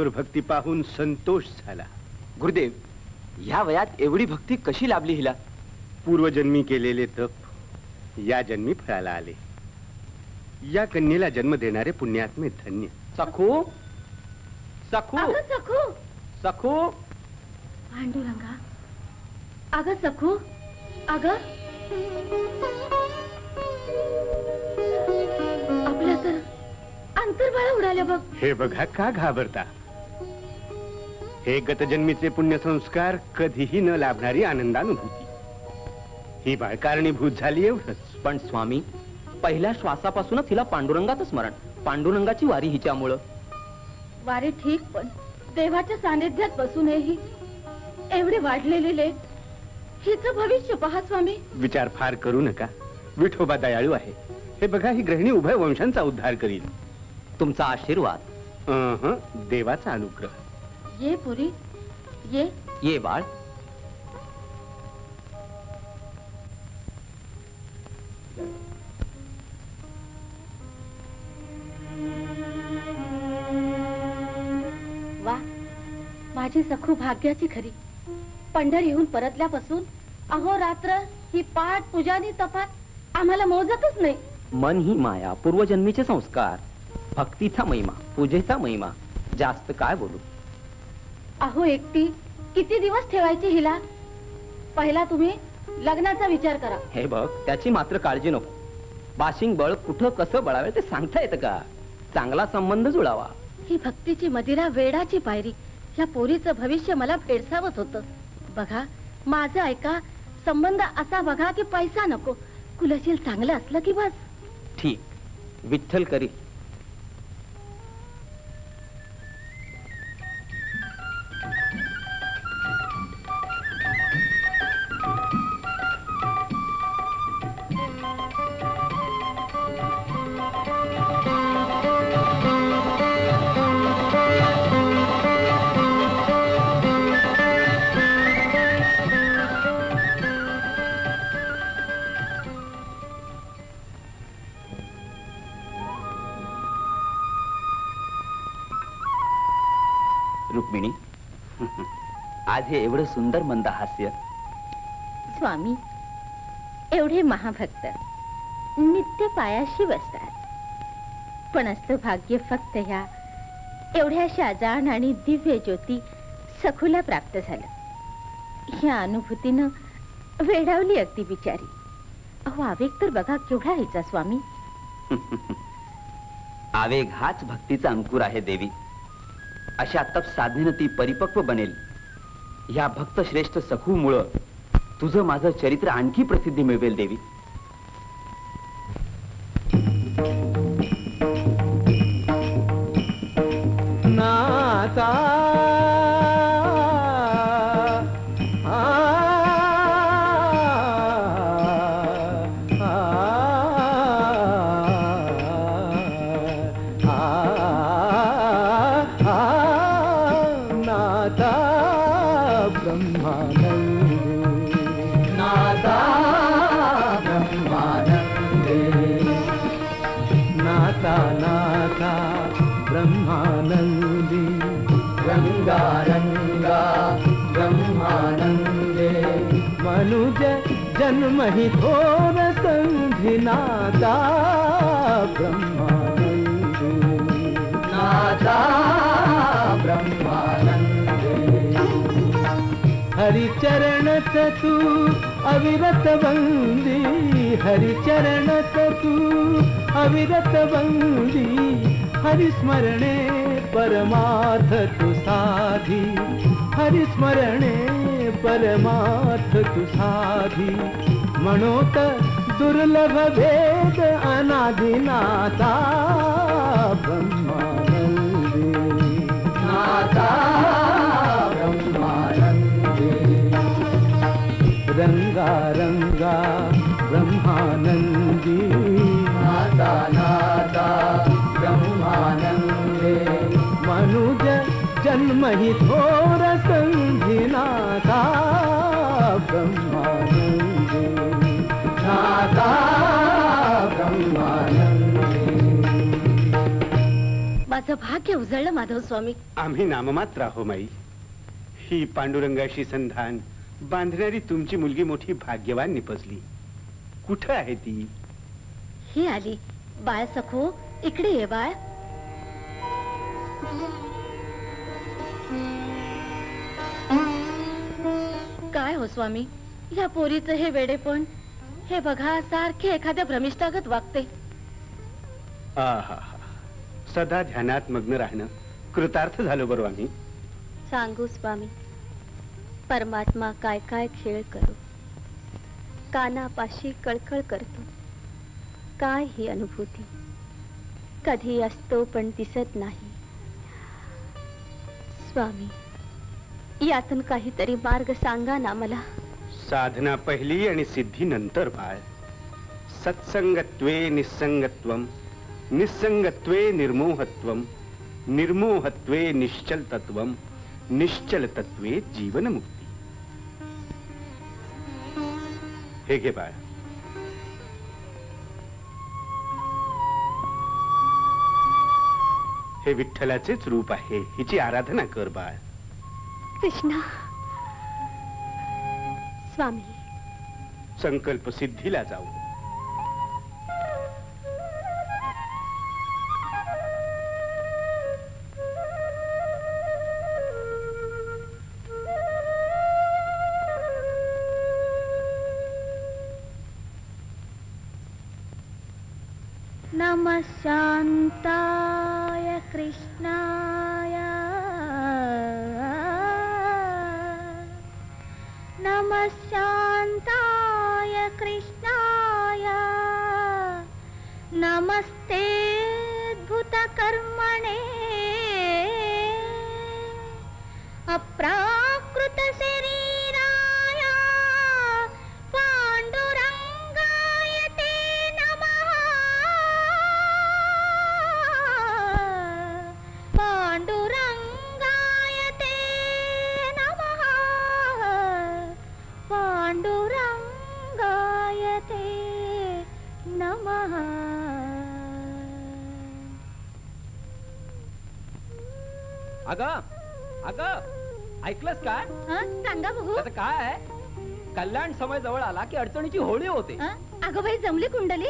मधुर भक्ती पाहून संतोष झाला. गुरुदेव ह्या वयात एवढी भक्ती कशी लाभली हिला? पूर्वजन्मी केलेले तप या जन्मी फळाला आले. या कन्येला जन्म देणारे पुण्यात्मे धन्य. सखू? सखू? अगं सखू! सखू? पांडुरंगा अगं सखू! अगं! आपल्या तर अंतर्बाळा उडाल्या बघ. हे बघा का घाबरता? हे गतजन्मीचे पुण्यसंस्कार कधीही न लाभणारी आनंदानुभूती. ही बाळ कारणीभूत झाली एवढंच. पण स्वामी पहिल्या श्वासापासूनच हिला पांडुरंगाचं स्मरण. पांडुरंगाची वारी हिच्यामुळं. वारे ठीक पण देवाच्या सानिध्यात बसूनही एवढे वाढलेले लेख हिच भविष्य पहा स्वामी. विचार फार करू नका. विठोबा दयाळू आहे. हे बघा ही ग्रहिणी उभय वंशांचा उद्धार करील. तुमचा आशीर्वाद. देवाचा अनुग्रह. ये पुरी ये। ये बाळ वा माझी सखू भाग्याची खरी. पंढरीहून परतल्यापासून अहोरात्र ही पाठ पूजानी तपात आम्हाला मोजतच नाही. मन ही माया पूर्वजन्मीचे संस्कार. भक्तीचा महिमा पूजेचा महिमा. जास्त काय बोलू? अहो एकटी किती दिवस ठेवायची हिला? पहिला तुम्ही लग्नाचा विचार करा. हे बघ त्याची मात्र काळजी नको. बाशिंग बळ कुठं कसं बळावे ते सांगता येतं का? चांगला संबंध जुळावा. ही भक्तीची मदिरा वेडाची पायरी. या पोरीचं भविष्य मला भेडसावत होत. बघा माझं ऐका संबंध असा बघा की पैसा नको. कुलशील चांगलं असलं की बस. ठीक. विठ्ठल करील. हे एवढं सुंदर मंद हास्य स्वामी एवढे महाभक्त नित्य पायाशी बसतात. पण असलं भाग्य फक्त ह्या एवढ्याशा अजाण आणि दिव्य ज्योती सखूला प्राप्त झालं. ह्या अनुभूतीनं वेडावली अगदी बिचारी. अहो आवेग तर बघा केवढा हिचा स्वामी. आवेग हाच भक्तीचा अंकुर आहे देवी. अशा तप साधनेनं ती परिपक्व बनेल. या भक्त श्रेष्ठ सखूमुळं तुझं माझं चरित्र आणखी प्रसिद्धी मिळवेल देवी. नाता तू अविरत बंदी हरिचरण तू. अविरत बंदी हरिस्मरणे परमार्थ तू साधी. हरिस्मरणे परमार्थ तू साधी. म्हणोत दुर्लभ भेद अनादिनाता ब्रह्मा नाता रंगा ब्रह्मानंदी। नादा नादा ब्रह्मानंदे। मनुज जन्म ही थोर संधिनाथा ब्रह्मानंदे। नादा ब्रह्मानंदे। माझं भाग्य उजळलं माधव स्वामी. आम्ही नाममात्र आहो माई. ही पांडुरंगाशी संधान बांधणारी तुमची मुलगी मोठी भाग्यवान निपजली. कुठं आहे ती? ही आली. बाळ सखो इकडे ये बाळ. काय हो स्वामी? या पोरीचं हे वेडेपण? हे बघा सारखे एखाद्या भ्रमिष्ठागत वागते. आहा सदा ध्यानात मग्न राहणं कृतार्थ झालो बरोबर आम्ही सांगू स्वामी परमात्मा काय काय खेळ करू. कानापाशी कळकळ करतो. काय ही अनुभूती. कधी असतो पण दिसत नाही. स्वामी, यातून काहीतरी मार्ग सांगा ना मला. साधना पहिली आणि सिद्धी नंतर बाळ. सत्संगत्वे निसंगत्वम निसंगत्वे निर्मोहत्वम निर्मोहत्वे निश्चलतत्वम निश्चलतत्वे जीवनमुक्ती हे घे बाळ. हे विठ्ठलाचेच रूप आहे. हिची आराधना कर बाळ. कृष्णा. स्वामी. संकल्प सिद्धीला जाऊ. शान्ताय कृष्णाय। नमः अग अग ऐकलंस काय? हं? सांगा बघू. आता काय कल्याण समय जवळ आला की अडचणीची होळी होते? अगं बाई जमली कुंडली?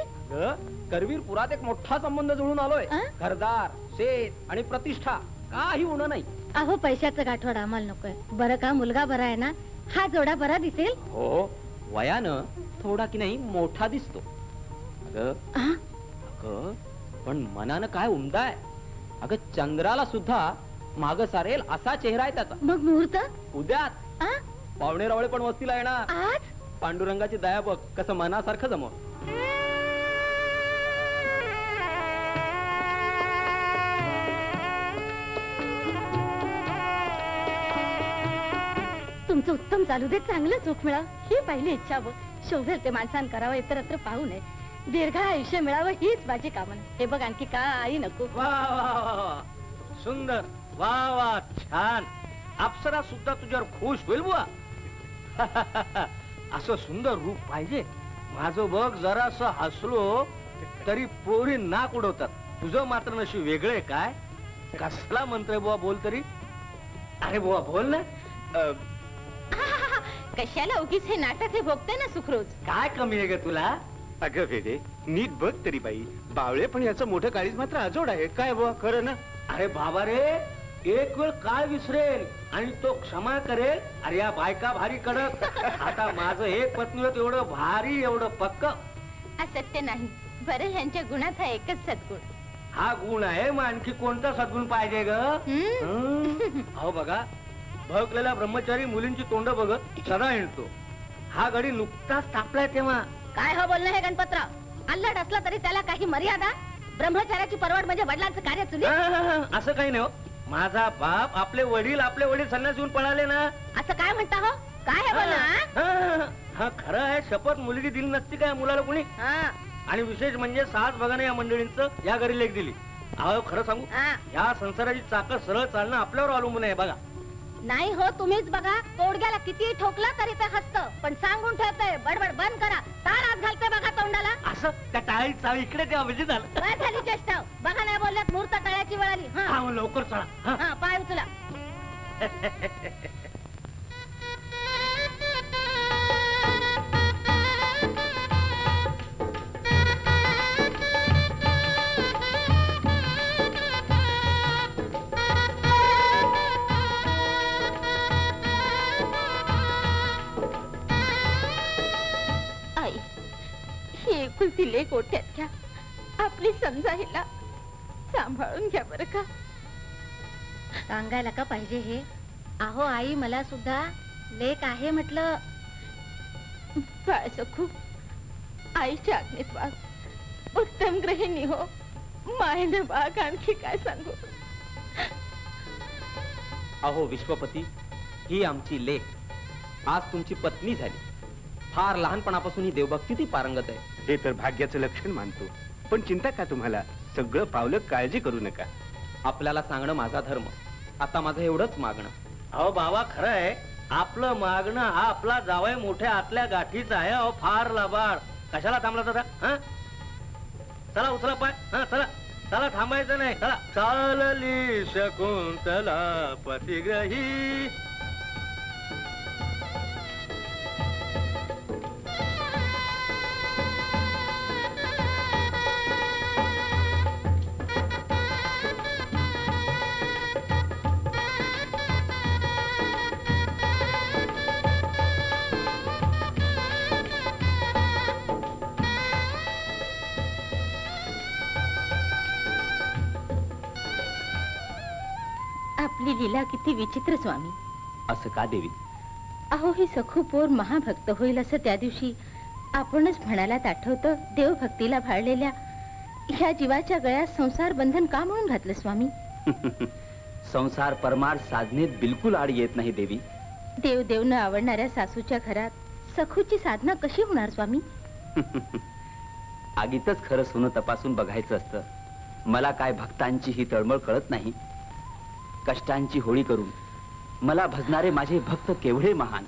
करवीरपुरात एक मोठा संबंध जुळून आलोय? घरदार शेत आणि प्रतिष्ठा काही उणं नाही. अहो पैशाचं गाठोड आम्हाला नकोय. बरं का मुलगा बरा आहे ना? हा जोडा बरा दिसेल? हो वयानं थोडा की नाही मोठा दिसतो? अगं पण मनानं काय उमदा आहे अगं चंद्राला सुद्धा माग सारेल असा चेहरा आहे त्याचा. मग मुहूर्त? उद्यात. हं? पावणे रावळे पण वस्तीला येणार. आज? पांडुरंगाची दया बघ कसं मनासारखं जमव. तुमचं उत्तम चालू दे चांगलं चूक मिळावं. ही पहिली इच्छा व शोभेल ते माणसानं करावं इतरत्र पाहू नये. दीर्घ आयुष्य मिळावं हीच माझी कामना. हे बघ आणखी काही नको. वा वा वा वा. सुंदर. वा वा छान. अप्सरा सुद्धा तुझ्यावर खुश होईल बुवा. असं सुंदर रूप पाहिजे. माझं बघ जरा असं हसलो तरी पोरी नाक उडवतात. तुझं मात्र नशी वेगळे काय? कसला मंत्र आहे बुवा बोल तरी. अरे बुवा बोल ना. अ, कशाला उगीच हे नाटक हे भोगते ना सुखरोज? काय कमी आहे ग तुला? अगं वेडे नीट बघ तरी बाई. बावळे पण याचं मोठं काळीज मात्र अजोड आहे. काय बुवा खरं ना? अरे बाबा रे एक वेळ काय विसरेल आणि तो क्षमा करेल? अरे या बायका भारी कडक. आता माझं एक पत्नी एवढं भारी एवढं पक्क. असत्य नाही. बरं ह्यांच्या गुणात हा एकच सद्गुण. हा गुण आहे मग आणखी कोणता सद्गुण पाहिजे ग? हं? अहो बघा भगलेला ब्रह्मचारी मुलींची तोंड बघत सदा हिंडतो. हा गडी नुकताच तापलाय तेव्हा. काय हो बोलणं हे गणपतराव? अल्लड असला तरी त्याला काही मर्यादा? ब्रह्मचार्याची परवड म्हणजे वडिलांचं कार्य चुली हं, असं काही नाही हो. माझा बाप आपले वडील आपले वडील संन्यास येऊन पळाले ना. असं काय म्हणता हो? काय हे हा? हं, हा खरं आहे शपथ मुलगी दिली नसती काय मुलाला कोणी? हा, आणि विशेष म्हणजे सास बघाने या मंडळींचं या घरी लेख दिली. अहो खरं सांगू हा. या संसाराची चाकं सरळ चालणं आपल्यावर अवलंबून आहे बघा. नाही हो तुम्हीच बघा. तोडग्याला किती ठोकला तरी ते हसत. पण सांगून ठेवतंय बडबड बंद करा. तार आत घालते बघा तोंडाला. असं? त्या टाळी चाळी इकडे द्या म्हणजे झालं. काय झाली चेष्टा बघा नाही बोलल्यात मूर्त तळ्याची वेळ आली हा. लवकर चला. हा. हा पाय उचला. ओठ्यात घ्या. आपली समजा हिला सांभाळून घ्या बरं का. सांगायला का पाहिजे हे? अहो आई मला सुद्धा लेख आहे म्हटलं. बाळ सखू आईच्या आज्ञेत वाग उत्तम गृहिणी हो. मायने बाग आणखी काय सांगू? अहो विश्वपती ही आमची लेख आज तुमची पत्नी झाली. फार लहानपणापासून ही देवभक्ती ती पारंगत आहे. हे तर भाग्याचं लक्षण मानतो. पण चिंता का तुम्हाला? सगळं पावलं काळजी करू नका. आपल्याला सांगणं माझा धर्म. आता माझं एवढंच मागणं. अहो बाबा खरं आहे आपलं मागणं हा आपला जावय मोठ्या आतल्या गाठीचा आहे अहो फार लबाड. कशाला थांबला दादा हा? चला उचला पाय. हा चला. चला थांबायचं नाही. चला. चालली शकुंतला पतिग्रही. लीला किती विचित्र स्वामी. असं का देवी? अहो ही सखू पोर महाभक्त होईल असं त्या दिवशी आपणच म्हणालात आठवतं देवभक्तीला भाळलेल्या ह्या जीवाच्या गळ्यात संसार बंधन का म्हणून घातलं स्वामी? संसार परमार्थ साधनेत बिलकुल आड येत नाही देवी. देव देव न आवडणाऱ्या सासूच्या घरात सखूची साधना कशी होणार स्वामी? आगीतच खरं सोनं तपासून बघायचं असतं. मला काय भक्तांची ही तळमळ कळत नाही. कष्टांची होळी करून. मला भजणारे माझे भक्त केवढे महान.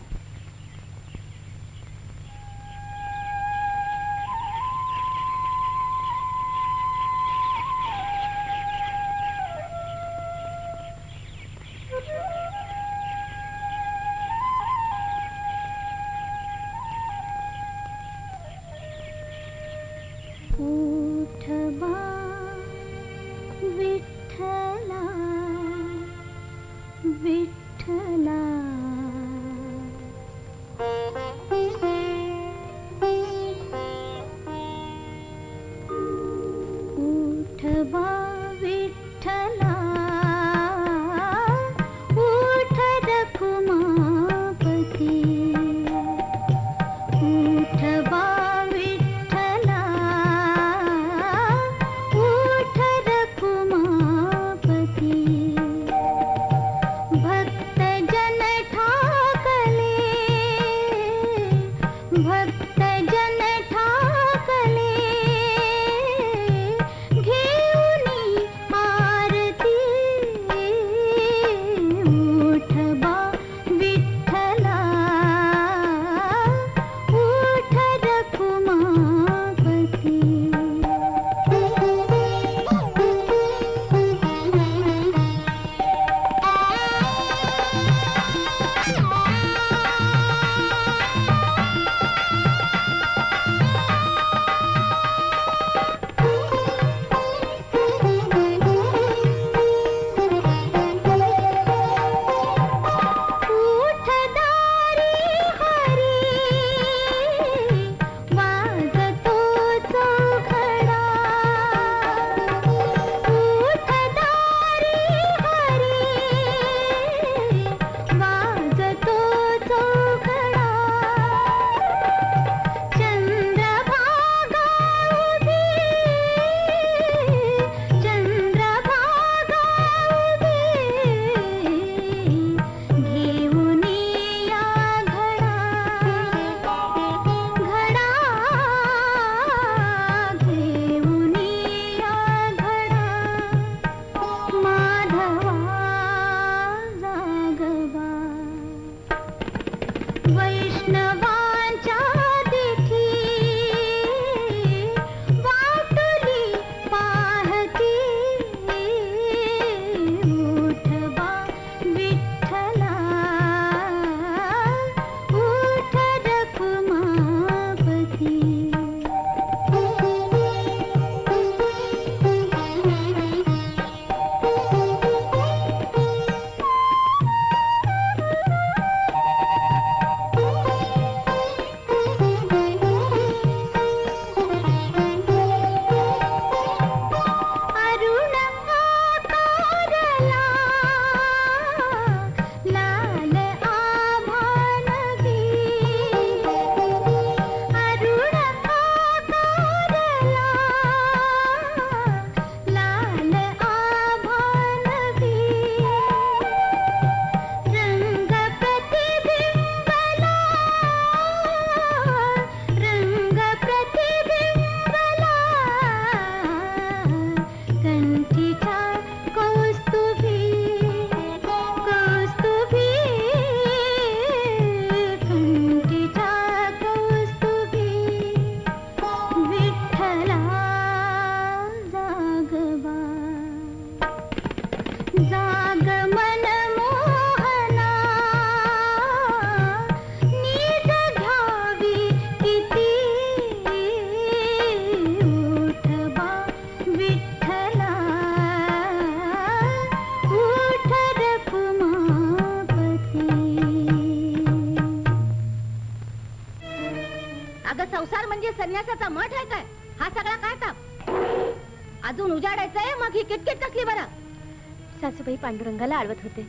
पांडुरंगाला आळवत होते.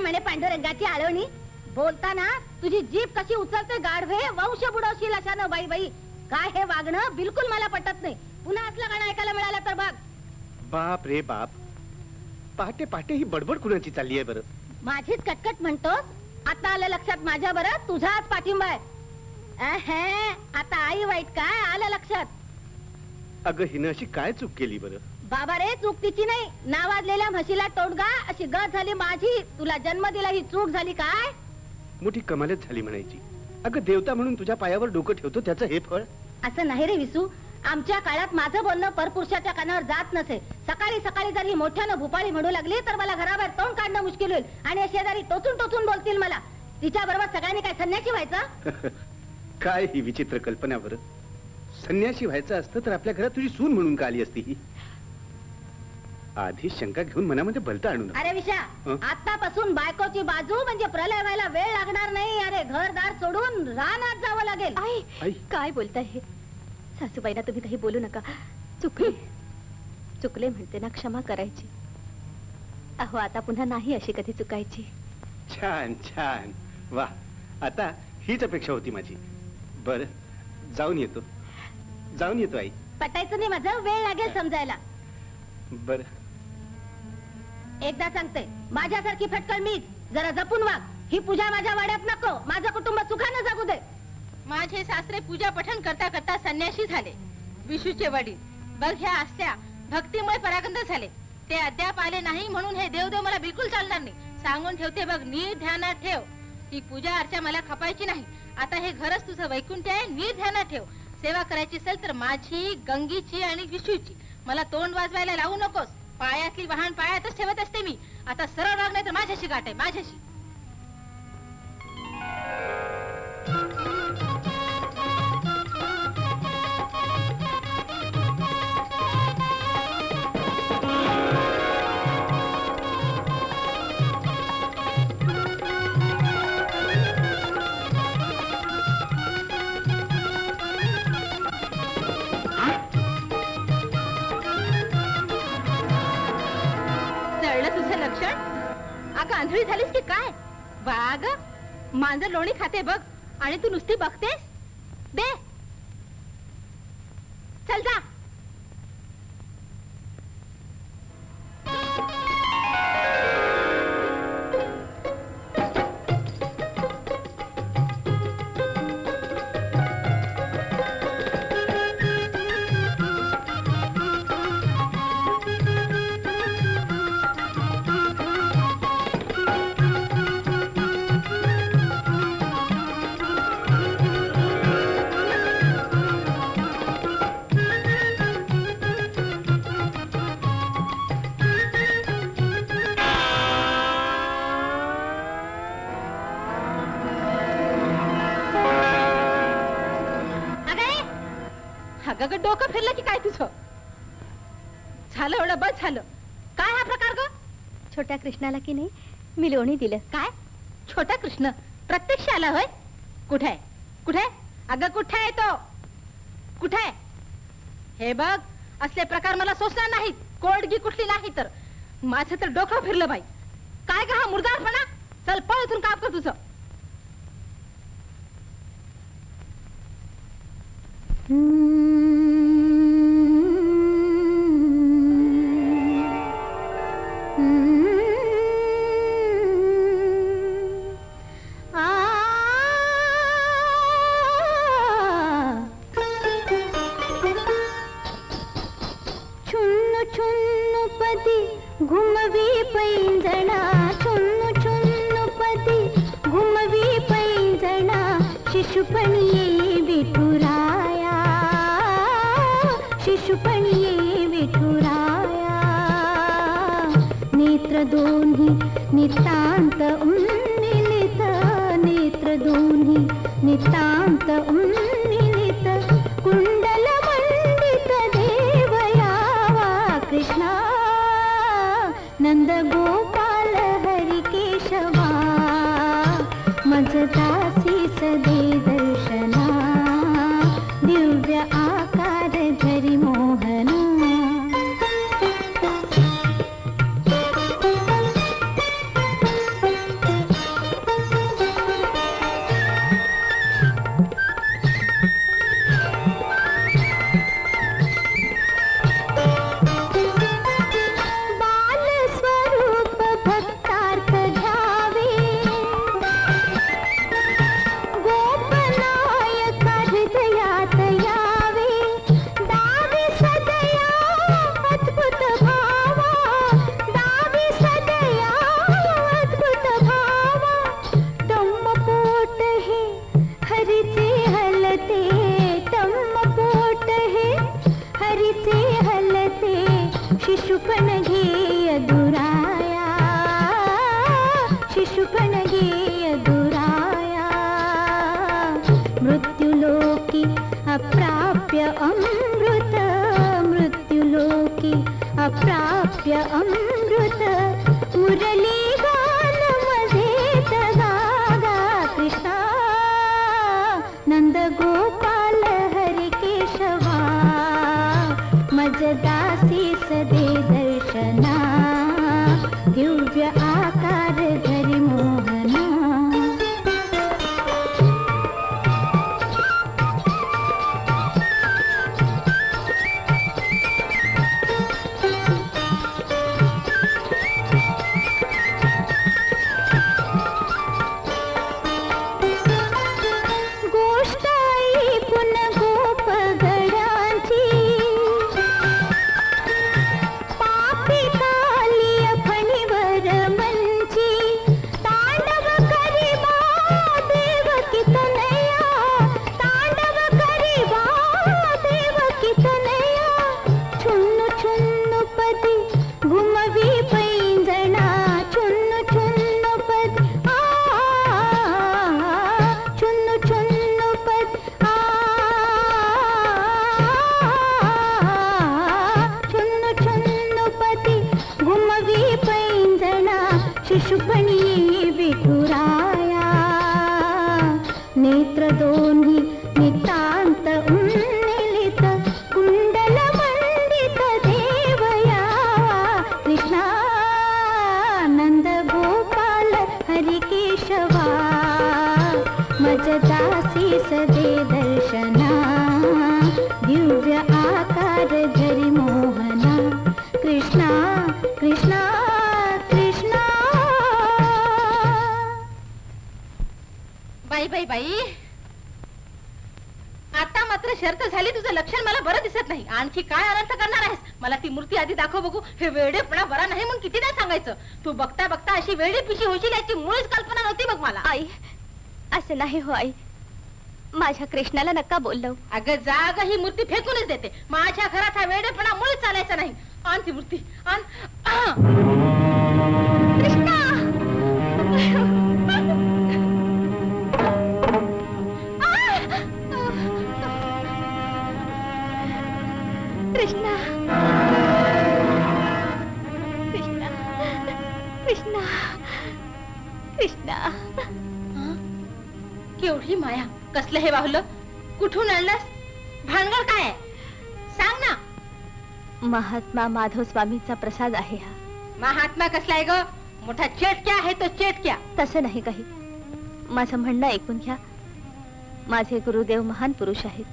म्हणे पांडुरंगाची आळवणी. बोलताना तुझी जीभ कशी उचलते गाढवे? वंश बुडवशील अशानं बाई बाई. काय हे वागणं बिलकुल मला पटत नाही. पुन्हा असलं गाणं ऐकायला मिळालं तर बघ. बाप रे बाप. पहाटे पहाटे ही बडबड कुणाची चालली आहे बरं? माझीच कटकट म्हणतोस. आता आलं लक्षात माझ्या बरं. तुझाच पाठिंबा आहे. आता आई वाईट काय? आलं लक्षात. अगं हिनं अशी काय चूक केली बरं? चूक तिची नाही. नावाजलेल्या म्हशीला तोडगा अशी गत झाली माझी. तुला जन्म दिला ही चूक झाली काय? मोठी कमालच झाली म्हणायची. अगं देवता म्हणून तुझ्या पायावर डोकं ठेवतो त्याचं हे फळ? असं नाही रे विसू. आमच्या काळात माझं बोलणं परपुरुषाच्या कानावर जात नसे. सकाळी सकाळी जर ही मोठ्यानं भूपाळी म्हणू लागली तर मला घराबाहेर तोंड काढणं मुश्किल होईल. आणि शेजारी टोचून टोचून बोलतील मला. तिच्या बरोबर सगळ्यांनी काय संन्याशी व्हायचं? काय ही विचित्र कल्पना बरं. संन्याशी व्हायचं असतं तर आपल्या घरात तुझी सून म्हणून का आली असती ही? आधी शंका घेऊन मनामध्ये भलता आणू नका. अरे विशा? आतापासून बायकोची बाजू म्हणजे प्रलय व्हायला वेळ लागणार नाही. अरे घरदार सोडून रानात जावं लागेल. आई आई. काय बोलताय हे? सासूबाईला तुम्ही काही बोलू नका. चुकले. चुकले म्हणते ना क्षमा करायची. अहो आता पुन्हा नाही अशी कधी चुकायची. छान छान. वा आता हीच अपेक्षा होती माझी. बर जाऊन येतो. जाऊन येतो आई. पटायचं नाही माझं वेळ लागेल समजायला. बर. एकदा सांगते माझ्यासारखी फटकळ मीच जरा जपून वाग. ही पूजा माझ्या वाड्यात नको माझं कुटुंब सुखानं जगू दे. माझे सासरे पूजा पठण करता करता संन्याशी झाले. विशूचे वडील बघ ह्या असत्या भक्तीमुळे परागंद झाले. ते अद्याप आले नाही म्हणून हे देवदेव मला बिलकुल चालणार नाही. सांगून ठेवते बघ नीट ध्यानात ठेव. ही पूजा अर्चा मला खपायची नाही. आता हे घरच तुझं वैकुंठ आहे नीट ध्यानात ठेव. सेवा करायची असेल तर माझी गंगीची आणि विशूची. मला तोंड वाजवायला लावू नकोस. पायातली वाहन पायातच ठेवत असते मी. आता सरळ राग नाही तर माझ्याशी गाठ आहे माझ्याशी. आंधळी झालीस की काय? वाग मांजर लोणी खाते बघ. आणि तू नुसती बघतेस? दे. चल जा. कृष्णाला की नाही मी लोणी दिलं. काय? छोटा कृष्ण प्रत्यक्ष आला होय? कुठे कुठे? अगं कुठे आहे तो? कुठे? हे बघ असले प्रकार मला सोसणार नाहीत. कोडगी कुठली नाही तर. माझं तर डोकं फिरलं बाई. काय का हा मुर्दारपणा चल पळ इथून काम कर तुझं. छुन्नु अशी वेडी पिशी होशील याची मुळीच कल्पना नव्हती बघ मला. आई असं नाही हो आई. माझ्या कृष्णाला नका बोललो अगं जाग ही मूर्ती फेकूनच देते. माझ्या घरात हा वेडेपणा मुळीच चालायचा नाही. आण ती मूर्ती. महात्मा माधव स्वामींचा प्रसाद आहे हा. महात्मा कसला आहे ग? मोठा चेटक्या आहे तो चेटक्या तसं नाही काही. माझं म्हणणं ऐकून घ्या. माझे गुरुदेव महान पुरुष आहेत.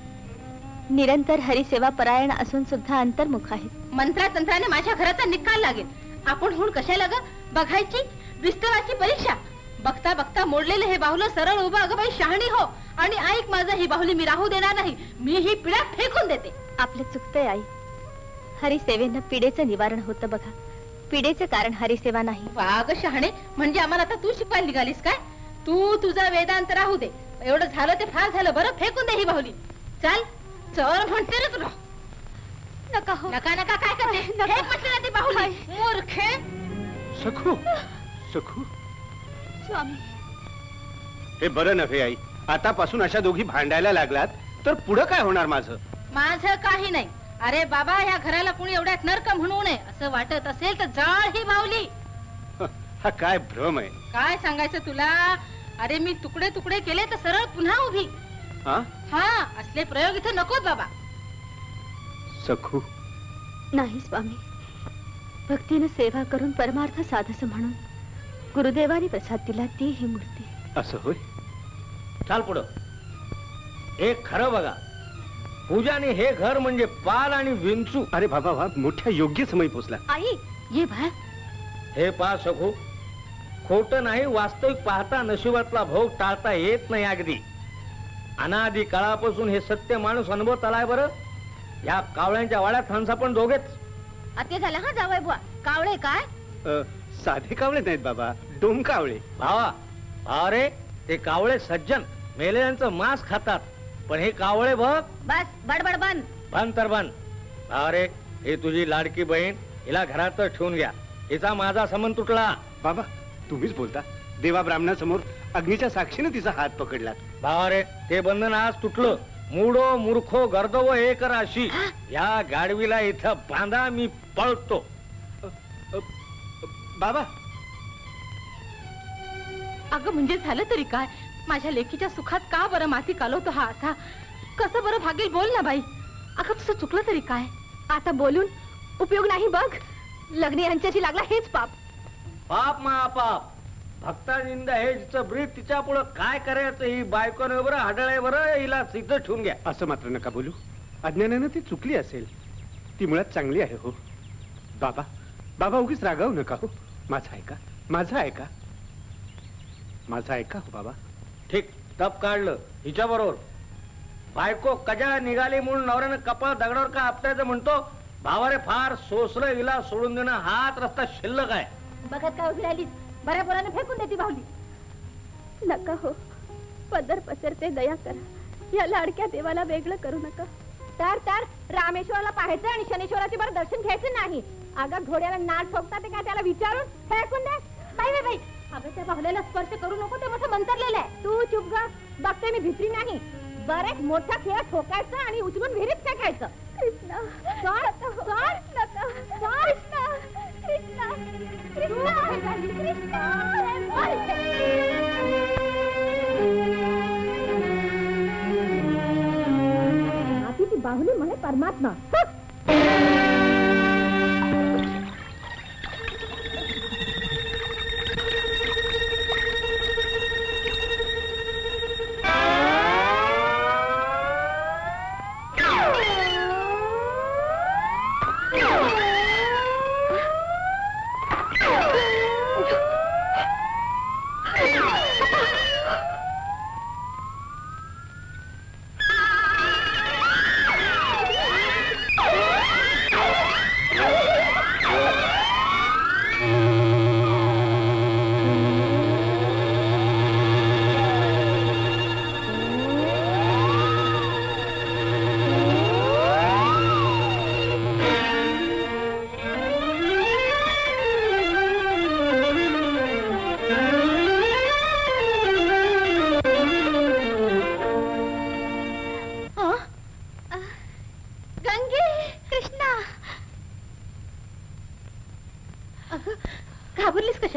निरंतर हरिसेवा परायण असून सुद्धा अंतर्मुख आहेत. मंत्रातंत्राने माझ्या घराचा निकाल लागेल. आपण होऊन कशाला ग? बघायची? विस्तराची परीक्षा. बघता बघता मोडलेलं हे बाहुलं सरळ उभं. अगं बाई शहाणी हो. आणि ऐक माझं ही बाहुली मी राहू देणार नाही. मी ही पिढ्या फेकून देते. आपलं चुकतंय आई. हरिसेवेनं पिडेचं निवारण होतं बघा. पिडेचं कारण हरिसेवा नाही. वाग शहाणे म्हणजे आम्हाला आता तू शिकवायला निघालीस काय? तू तुझा वेदांत राहू दे. एवढं झालं ते फार झालं बरं फेकून दे ही बाहुली. चाल चल म्हणते रे तुला नका हो. नका नका काय करते. फेक म्हटलं ना ती बाहुली. मूर्खे. सखू सखू. स्वामी. हे बरं नव्हे आई. आतापासून अशा दोघी भांडायला लागलात तर पुढं काय होणार माझं? माझं काही नाही. अरे बाबा ह्या घराला कुणी एवढ्यात नरक म्हणू नये. असं वाटत असेल तर जाळ ही बावली. हा काय भ्रम आहे? काय सांगायचं तुला? अरे मी तुकडे तुकडे केले तर सरळ पुन्हा उभी. हा? हा असले प्रयोग इथे नकोत बाबा. सखू. नाही स्वामी. भक्तीनं सेवा करून परमार्थ साधस म्हणून गुरुदेवानी प्रसाद दिला ती ही मूर्ती. असं होय? चाल पुढं. एक खरं बघा. पूजाने हे घर म्हणजे पाल आणि विंचू. अरे बाबा वा मोठ्या योग्य समय पोचला. आई ये भा हे पा सखू खोट नाही वास्तविक पाहता नशिबातला भोग टाळता येत नाही अगदी. अनादी काळापासून हे सत्य माणूस अनुभवत आलाय बरं. या कावळ्यांच्या वाड्यात हंसा पण दोघेच. अते झाला हा जावाय बुवा. कावळे काय? अ, साधे कावळे नाहीत बाबा डोम कावळे. भावा भावा रे ते कावळे सज्जन. मेलेल्यांचं मांस खातात. पण हे कावळे बघ. बस बडबड बंद. बंद तर बंद. भावा रे हे तुझी लाडकी बहीण हिला घरात ठेवून घ्या. हिचा माझा संबंध तुटला. बाबा तुम्हीच बोलता. देवा ब्राह्मणासमोर अग्नीच्या साक्षीने तिचा हात पकडला. भावा रे ते बंधन आज तुटलं. मुडो मूर्खो गर्दव एक राशी. या गाडवीला इथं बांधा मी पळतो. बाबा. अगं म्हणजे झालं तरी काय? माझ्या लेकीच्या सुखात का बरं माती कालवतो हा असा कसं बरं भागेल बोल ना बाई. अगं तुझं चुकलं तरी काय? आता बोलून उपयोग नाही बघ. लग्न यांच्याशी लागला हेच पाप. पाप महापाप. भक्तानिंद हे जिचं ब्रीद तिच्या पुढं काय करायचं ही बायकोने बरं हाडळे बरं हिला सिद्ध ठेवून घ्या. असं मात्र नका बोलू. अज्ञानानं ती चुकली असेल. ती मुळात चांगली आहे हो. बाबा बाबा उगीच रागावू नका हो. माझं ऐका. माझं ऐका. माझं ऐका हो बाबा. ठीक तप काढलं. हिच्या बरोबर बायको कजा निघाली म्हणून नवऱ्यानं कपाळ दगडावर का आपटायचं म्हणतो? भावारे फार सोसलं हिला सोडून देणं हाच रस्ता शिल्लक आहे. बघत काय उभी राहिलीस? बऱ्या पोराने फेकून देते बाहुली नका हो. पदर पसरते दया करा. या लाडक्या देवाला वेगळं करू नका. तर तर रामेश्वराला पाहायचं आणि शनेश्वराचे बरं दर्शन घ्यायचं नाही. अगं घोड्याला नाट ठोकता ते काय त्याला विचारून? फेकून दे. बाई बाई बाई. अगं त्या बाहुल्याला स्पर्श करू नको ते मोठं मंतरलेलं आहे. तू चुप ग बघते मी भित्री नाही. बरेच मोठा खेळ ठोकायचं आणि उचलून विहिरीत फेकायचं. कृष्णा कृष्णा कृष्णा ती बाहुली म्हणे परमात्मा.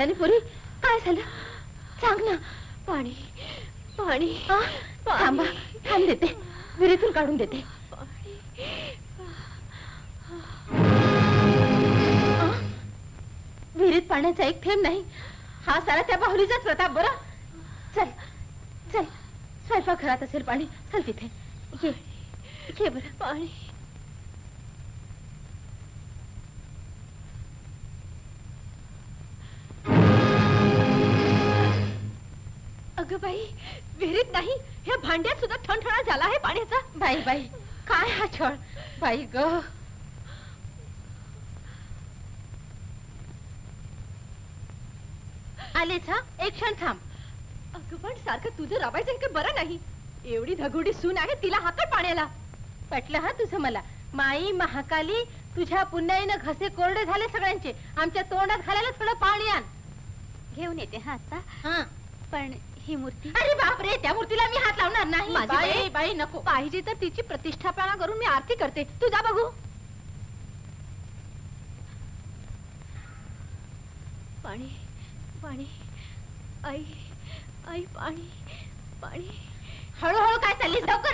कशाने पुरी? काय झालं? सांग ना. पाणी पाणी. थांबा थांब देते. विहिरीतून काढून देते? विहिरीत पाण्याचा एक थेंब नाही. हा सारा त्या बाहुलीचाच प्रताप बरं? चल चल. स्वयंपाक घरात असेल पाणी. चल तिथे. ये. ये बरं. पाणी. अगं बाई विहिरीत नाही ह्या भांड्यात सुद्धा ठणठणा झाला आहे पाण्याचा. बाई बाई काय हा छळ? बाई ग. आलेच हा? एक क्षण थांब. अगं पण सारखं तुझं राबायचं इतकं बरं नाही. एवढी धगुडी सून आहे तिला हाकट पाण्याला. पटलं हा तुझं मला. माई महाकाली तुझ्या पुण्याईनं घसे कोरडे झाले सगळ्यांचे. आमच्या तोंडात घालायला थोडं पाणी आण. घेऊन येते हा आता. हा. पण ही मूर्ती? अरे बापरे त्या मूर्तीला मी हात लावणार नाही. बाई बाई- नको. पाहिजे तर तिची प्रतिष्ठापना करून मी आरती करते. तू जा बघू. पाणी पाणी. आई आई पाणी पाणी. हळूहळू काय चाललीस? लवकर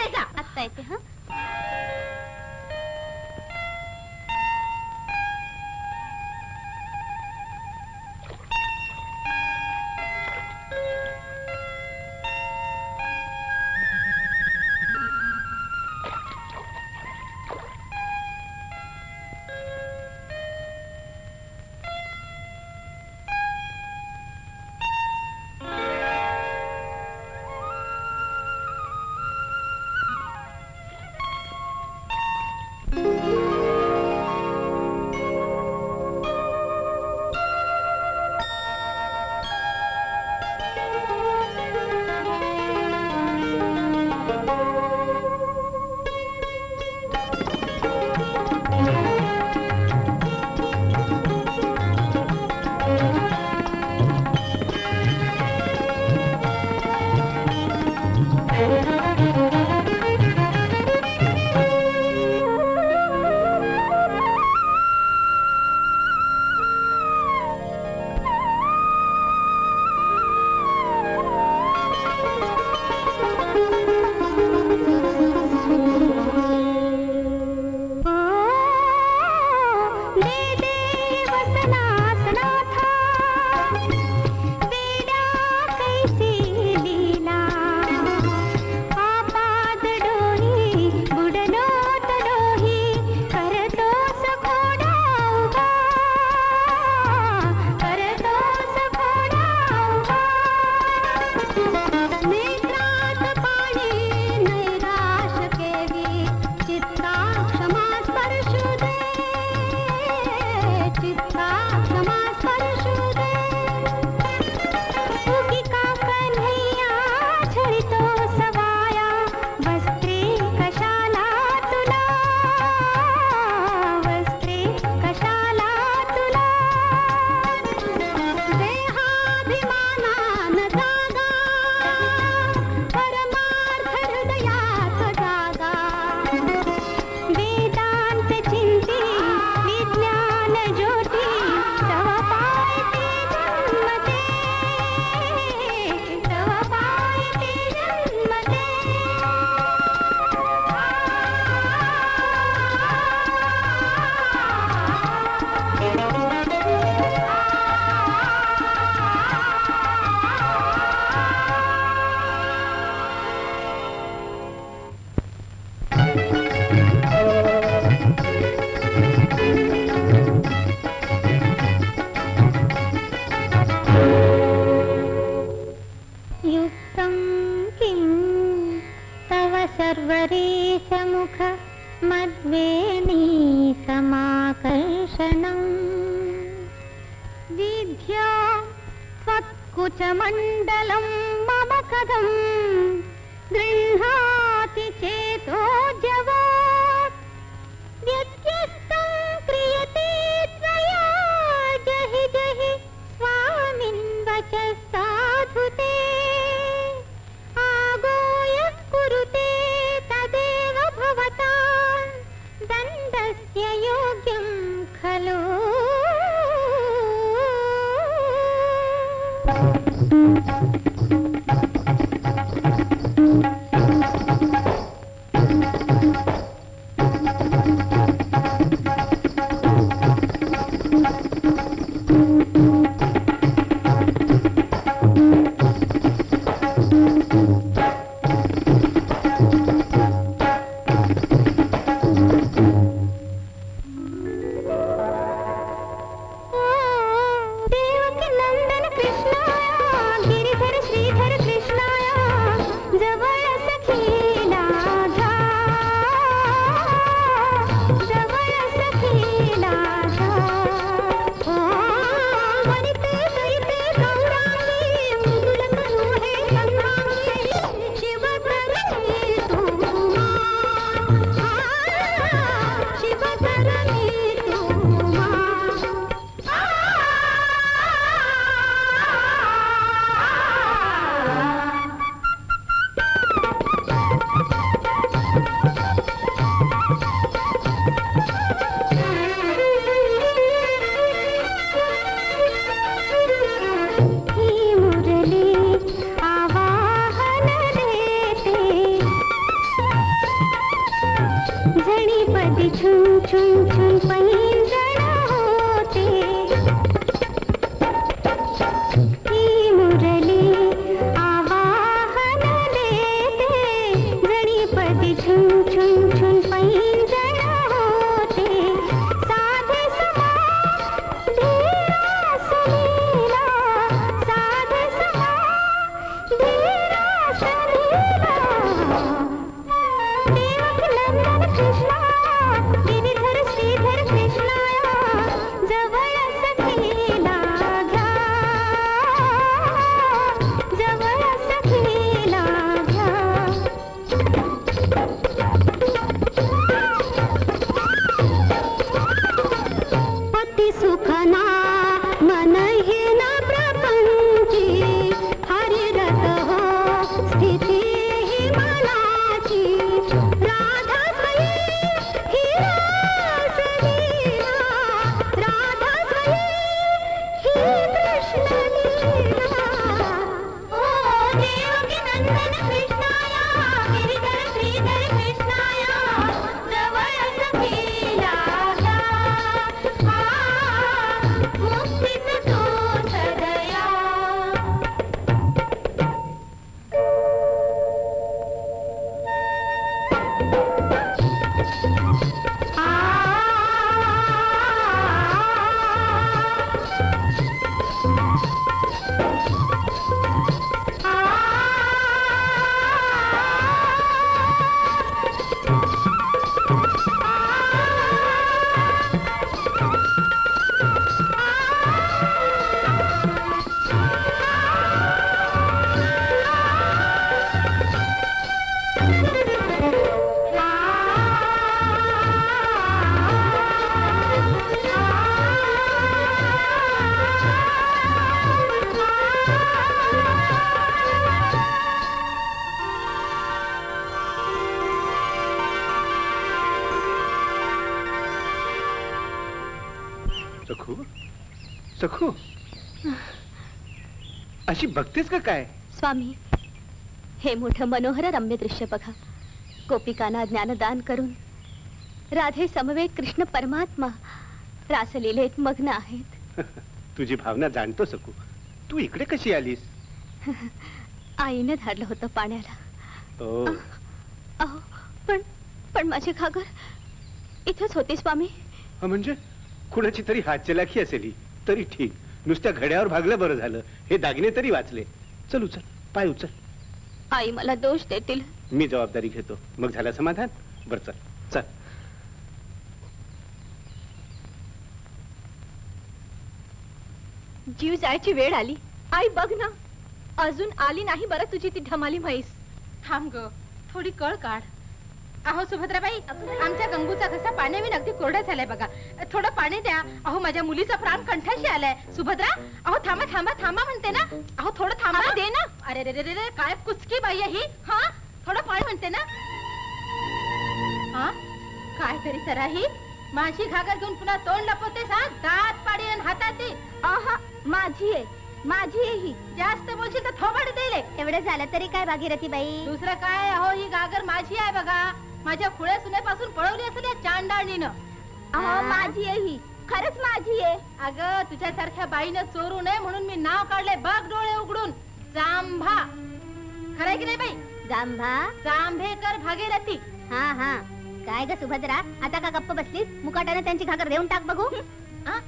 बघतेस का काय? स्वामी हे मोठ मनोहर रम्य दृश्य बघा. गोपिकांना ज्ञानदान करून राधे समवेत कृष्ण परमात्मा रासलीलेत मग्न आहेत. तुझी भावना जाणतो सकू तू इकडे कशी आलीस? आईने धाडलं होतं पाण्याला. अहो पण पण माझी खागर इथेच होती स्वामी. म्हणजे? कुणाची तरी हात चलाखी असेल तरी ठीक. नुसत्या घड्यावर भागलं बरं झालं. हे दागिने तरी वाचले. चल उचल पाय उचल. आई मला दोष देतील. मी जबाबदारी घेतो. मग झालं समाधान? बर चल. चल. जीव जायची वेळ आली. आई बघ ना. अजून आली नाही बरं तुझी ती ढमाली म्हैस. थांब ग. थोडी कळ काढ. अहो सुभद्राबाई आमच्या गंगूचा कसा पाण्याविन अगदी कोरडा झालाय बघा. थोडं पाणी द्या. अहो माझ्या मुलीचा प्राण कंठाशी आलाय. सुभद्रा अहो थांबा थांबा थांबा म्हणते ना. अहो थोडं थांबा. दे ना. अरे रे रे रे काय कुचकी बाई ही? हा? थोडं पाणी म्हणते ना. हा? काय तरी सरा ही. माझी घागर घेऊन पुन्हा तोंड लपवते सांग दात पाडी आणि हातात दे आहा. माझी आहे माझी ही. जास्त बोलशील तर थोबाड देईल एवढं झालं तरी काय भागीरथी बाई? दुसरं काय? अहो ही गागर माझी आहे बघा. माझ्या खुळ्या सुनेपासून पळवली असेल या चांडाळणीनं. माझी आहे ही. खरंच माझी आहे. अगं तुझ्यासारख्या बाईनं चोरू नये म्हणून मी नाव काढलंय बघ डोळे उघडून. जांभा. खरंय की नाही बाई? जांभा? जांभेकर भागीरथी. हा हा. काय ग सुभद्रा? आता का गप्प बसलीस? मुकाटाने त्यांची घागर देऊन टाक बघू. आ?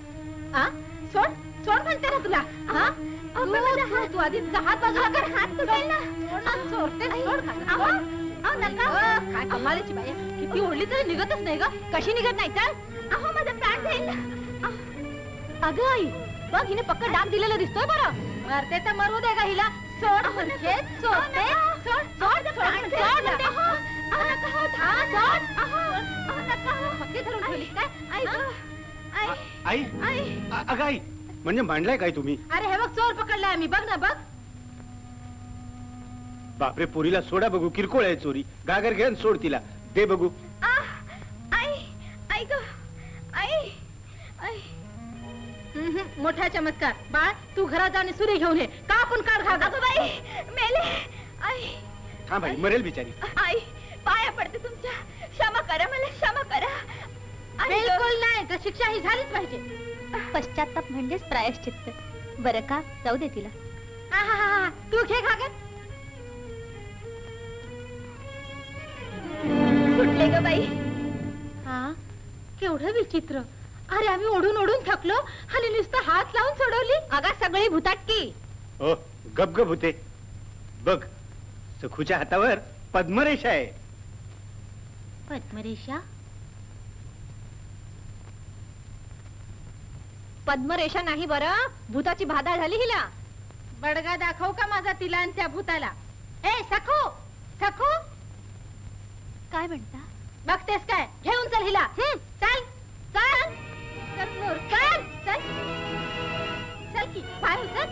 आ? सोड सोड म्हणते ना तुला. हा? तू- तू- आधी हात बाजूला कर. हात तुटेल ना? सोड ना, चोरटे, सोड. घागर. अगं, काय कमालीची बाई. किती ओढली तरी निघतच नाही ग कशी निघत नाही तर अहो माझा प्राण जाईल. अगं आई बघ हिने पक्क डाग दिलेला दिसतोय बरं मरते तर मरू दे का हिला सोड म्हणजे चोरते सोड सोड सोड म्हणते. सोड. पक्की धरून ठेवली काय हा? आई अ- अगं आई म्हणजे मांडलाय काय तुम्ही अरे हे बघ चोर पकडलाय आम्ही बघ ना बघ बापरे पोरीला सोडा बघू किरकोळ आहे चोरी. गागर घे आणि सोड तिला. दे बघू. आई आई ग आई आई. हम्म, मोठा चमत्कार. बाळ तू घरात जा आणि सुरी घेऊन ये. का आपण काढ घाल अगं बाई मेले आई. थांब आई मरेल बिचारी. आई पाया पडते तुमच्या. क्षमा करा मला क्षमा करा. बिलकुल नाही तर शिक्षा ही झालीच पाहिजे. पश्चाताप म्हणजेच प्रायश्चित्त. बरं का जाऊ दे तिला. हा, हा, हा. तू घे घागर. सुटले ग बाई. हा? केवढं विचित्र. अरे आम्ही ओढून ओढून थकलो. आणि नुसतं हात लावून सोडवली. अगा सगळी भुताटकी. गप गप होते बघ सखूच्या हातावर पद्मरेषा आहे. पद्मरेषा? पद्मरेषा नाही बरं. भूताची बाधा झाली हिला. बडगा दाखव का माझा तिला आणि त्या भूताला? ए सखू! सखू! काय म्हणता? बघतेस काय? घेऊन चल हिला. हं, चल चल. चल मोर, चल चल. चल की पाय उचल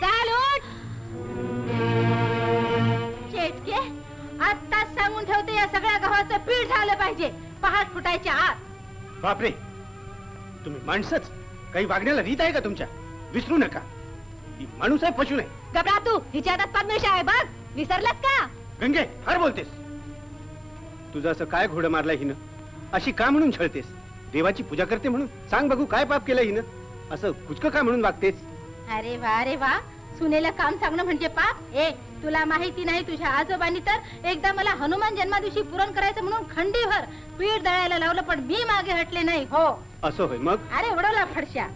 चल उठ. चेटके आत्ताच सांगून ठेवते या सगळ्या गावाचं पीठ झालं पाहिजे. पहाट फुटायच्या आत. बापरे तुम्ही माणसंच. काही वागण्याला रीत आहे का तुमच्या? विसरू नका. ही माणूस आहे पशु नाही. घबरा तू. हिच्या हातात पद्मरेषा आहे बघ. विसरलास का? गंगे फार बोलतेस. तुझं असं काय घोडं मारलंय हिनं? अशी का म्हणून छळतेस? देवाची पूजा करते म्हणून? सांग बघू काय पाप केलं हिनं? असं कुचक का म्हणून वागतेस? अरे वा अरे वा. सुनेला काम सांगणं म्हणजे पाप? ए तुला माहिती नाही तुझ्या आजोबांनी तर एकदा मला हनुमान जन्मादिवशी पुरण करायचं म्हणून खंडीभर पीठ दळायला लावलं पण मी मागे हटले नाही हो. असं होय मग? अरे उडवला फडशा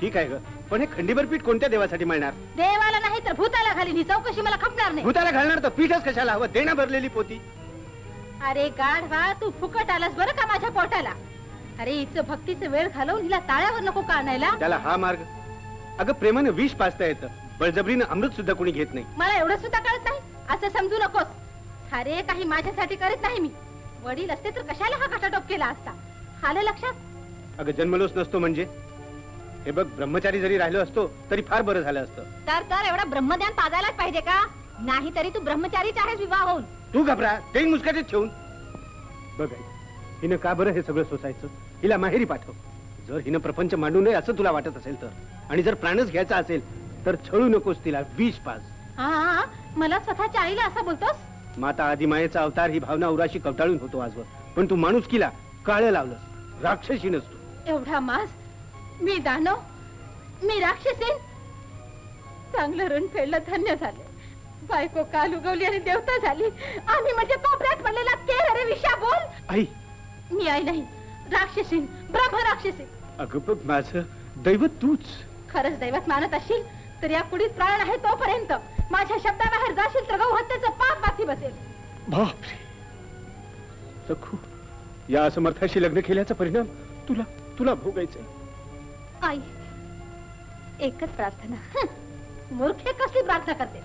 ठीक आहे ग. पण हे खंडीभर पीठ कोणत्या देवासाठी मिळणार? देवाला नाही तर भूताला घालीन ही चौकशी मला खपणार नाही. भूताला घालणार तर पीठच कशाला हवं? देणं भरलेली पोती. अरे गाढवा तू फुकट आलास बरं का माझ्या पोटाला? अरे हिचं भक्तीचं वेळ घालवून हिला ताळ्यावर नको का आणायला त्याला हा मार्ग. अगं प्रेमानं विष पाचता येतं. बळजबरीनं अमृत सुद्धा कोणी घेत नाही. मला एवढं सुद्धा कळत नाही. असं समजू नकोस. अरे काही माझ्यासाठी करत नाही मी. वडील असते तर कशाला हा खटाटोप केला असता? आलं लक्षात? अगं जन्मलोच नसतो म्हणजे? हे बघ ब्रह्मचारी जरी राहिलो असतो तरी फार बरं झालं असतं. तर तर एवढा ब्रह्मज्ञान पाजायलाच पाहिजे का? नाही तरी तू ब्रह्मचारीच आहेस विवाह होऊन. तू घबरा देईन मुस्काटीत ठेवून. बघ आई, हिनं का बरं हे सगळं सोसायचं? हिला माहेरी पाठव. जर हिनं प्रपंच मांडू नये असं तुला वाटत असेल तर. आणि जर प्राणच घ्यायचा असेल तर छळू नकोस तिला विष पास हा, हा हा. मला स्वतःच्या आईला असं बोलतोस? माता आदिमायेचा अवतार ही भावना उराशी कवटाळून होतो आजवर. पण तू माणूस किला काळ लावलंस राक्षसी नसतो एवढा मास मी दानव मी राक्षसीन. चांगलं ऋण फेडलं धन्य झाले. बायको काल उगवली आणि देवता झाली. आम्ही म्हणजे कोपऱ्यात पडलेला केर अरे विषा बोल आई. मी आई नाही राक्षसीन ब्रह्म राक्षसीन. अगं बघ माझं दैवत तूच. खरंच दैवत मानत असशील तर या कुडीत प्राण आहे तोपर्यंत. माझ्या शब्दाबाहेर जाशील तर गौ हत्येचं पाप बाकी बसेल. बापरे. सखू या असमर्थाशी लग्न केल्याचा परिणाम तुला तुला भोगायचंय. आई एकच प्रार्थना. मूर्खे कसली प्रार्थना करते?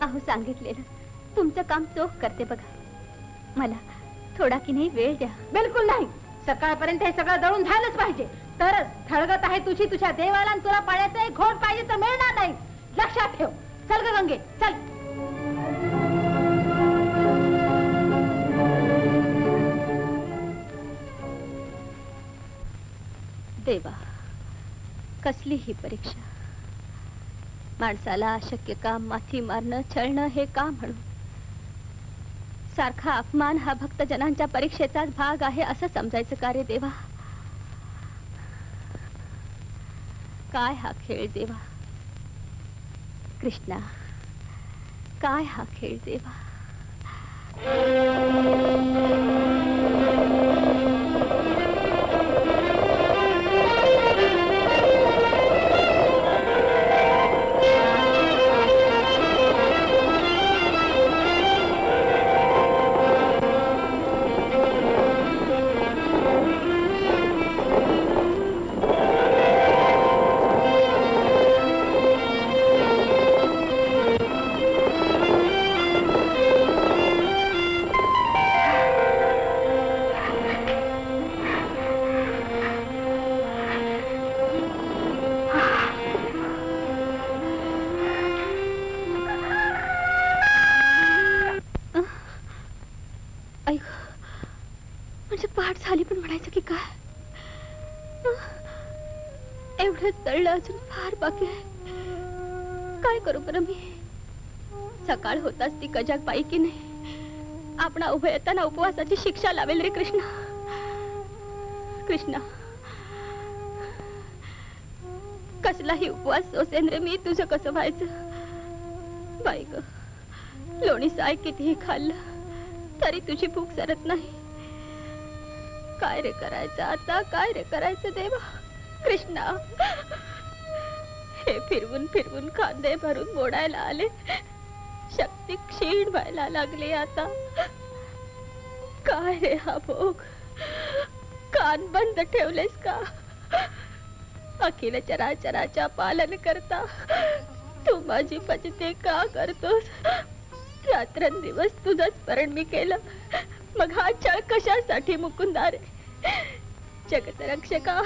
अहो सांगितलेलं. तुमचं काम चोख करते बघा. मला थोडा की नाही वेळ द्या. बिलकुल नाही. सकाळपर्यंत हे सगळं दळून झालंच पाहिजे. तरच थळगत आहे तुझी तुझ्या देवाला तुला पाण्याचं एक घोट पाहिजे तर मिळणार नाही. लक्षात ठेव. चल ग गंगे चल. देवा कसली ही परीक्षा. माणसाला अशक्य काम माथी मारणं छळणं हे का म्हणू? सारखा अपमान हा भक्त जनांच्या परीक्षेचाच भाग आहे असं समजायचं का रे देवा? काय हा खेळ देवा? कृष्णा काय हा खेळ देवा? म्हणजे पाठ झाली पण म्हणायचं की काय? एवढं तळलं अजून फार बाकी आहे. काय करू बरं मी? सकाळ होताच ती कजाक बाई की नाही? आपण उभं येताना उपवासाची शिक्षा लावेल रे कृष्णा. कृष्णा कसलाही उपवास सोसेन रे मी तुझं कसं व्हायचं? बाई ग लोणी साय कितीही खाल्लं तरी तुझी भूक सरत नाही. काय रे करायचं आता? काय रे करायचं देवा? कृष्णा हे फिरवून फिरवून खांदे भरून मोडायला आले. शक्ती क्षीण व्हायला लागली आता. काय रे हा भोग? कान बंद ठेवलेस का? अखिल चराचराच्या पालन करता. तू माझी पचते का करतोस? रात्रंदिवस तुझंच स्मरण मी केलं. मग हा छळ कशासाठी मुकुंदारे? रक्षका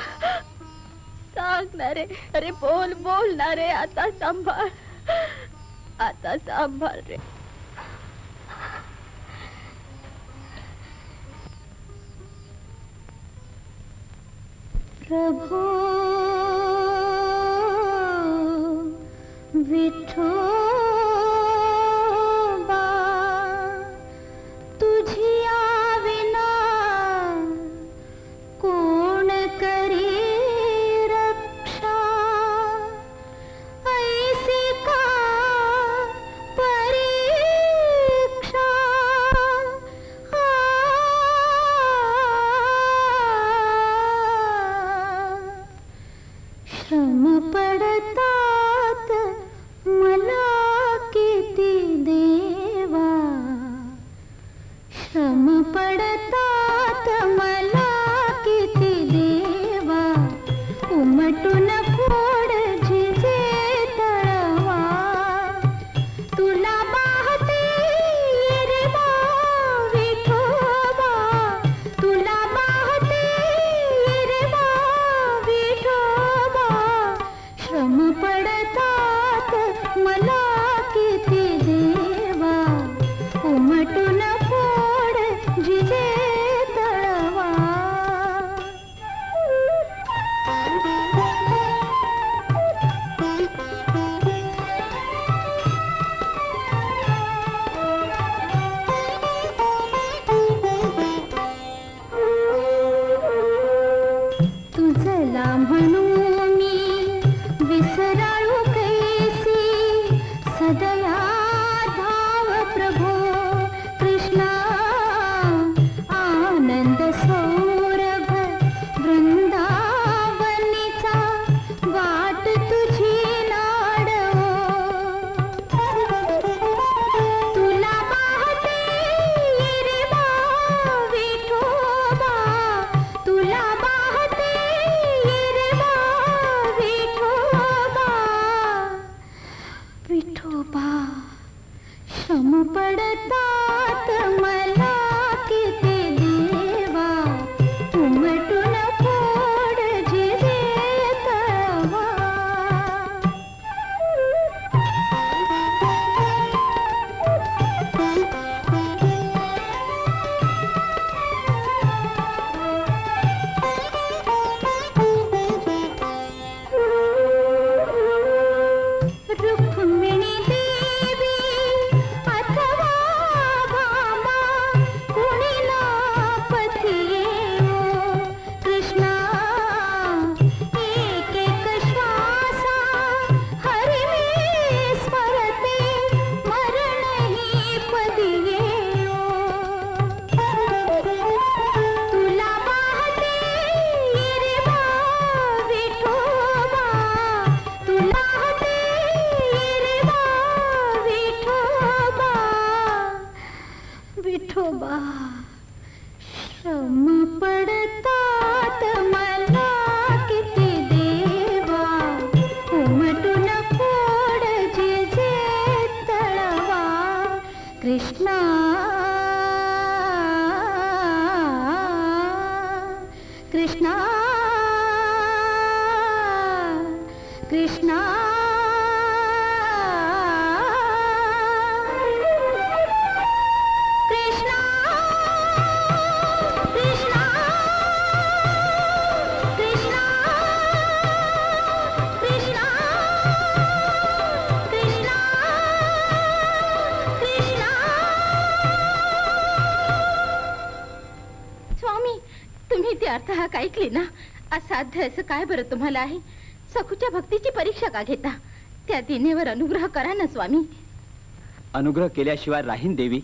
सांगणारे अरे बोल बोलणारे आता सांभाळ आता सांभाळ रे. प्रभो विठोबा ना? असाध्य असं काय बरं तुम्हाला आहे? सखूच्या भक्तीची परीक्षा का घेता? त्या दिनेवर अनुग्रह करा ना स्वामी. अनुग्रह केल्याशिवाय राहीन देवी.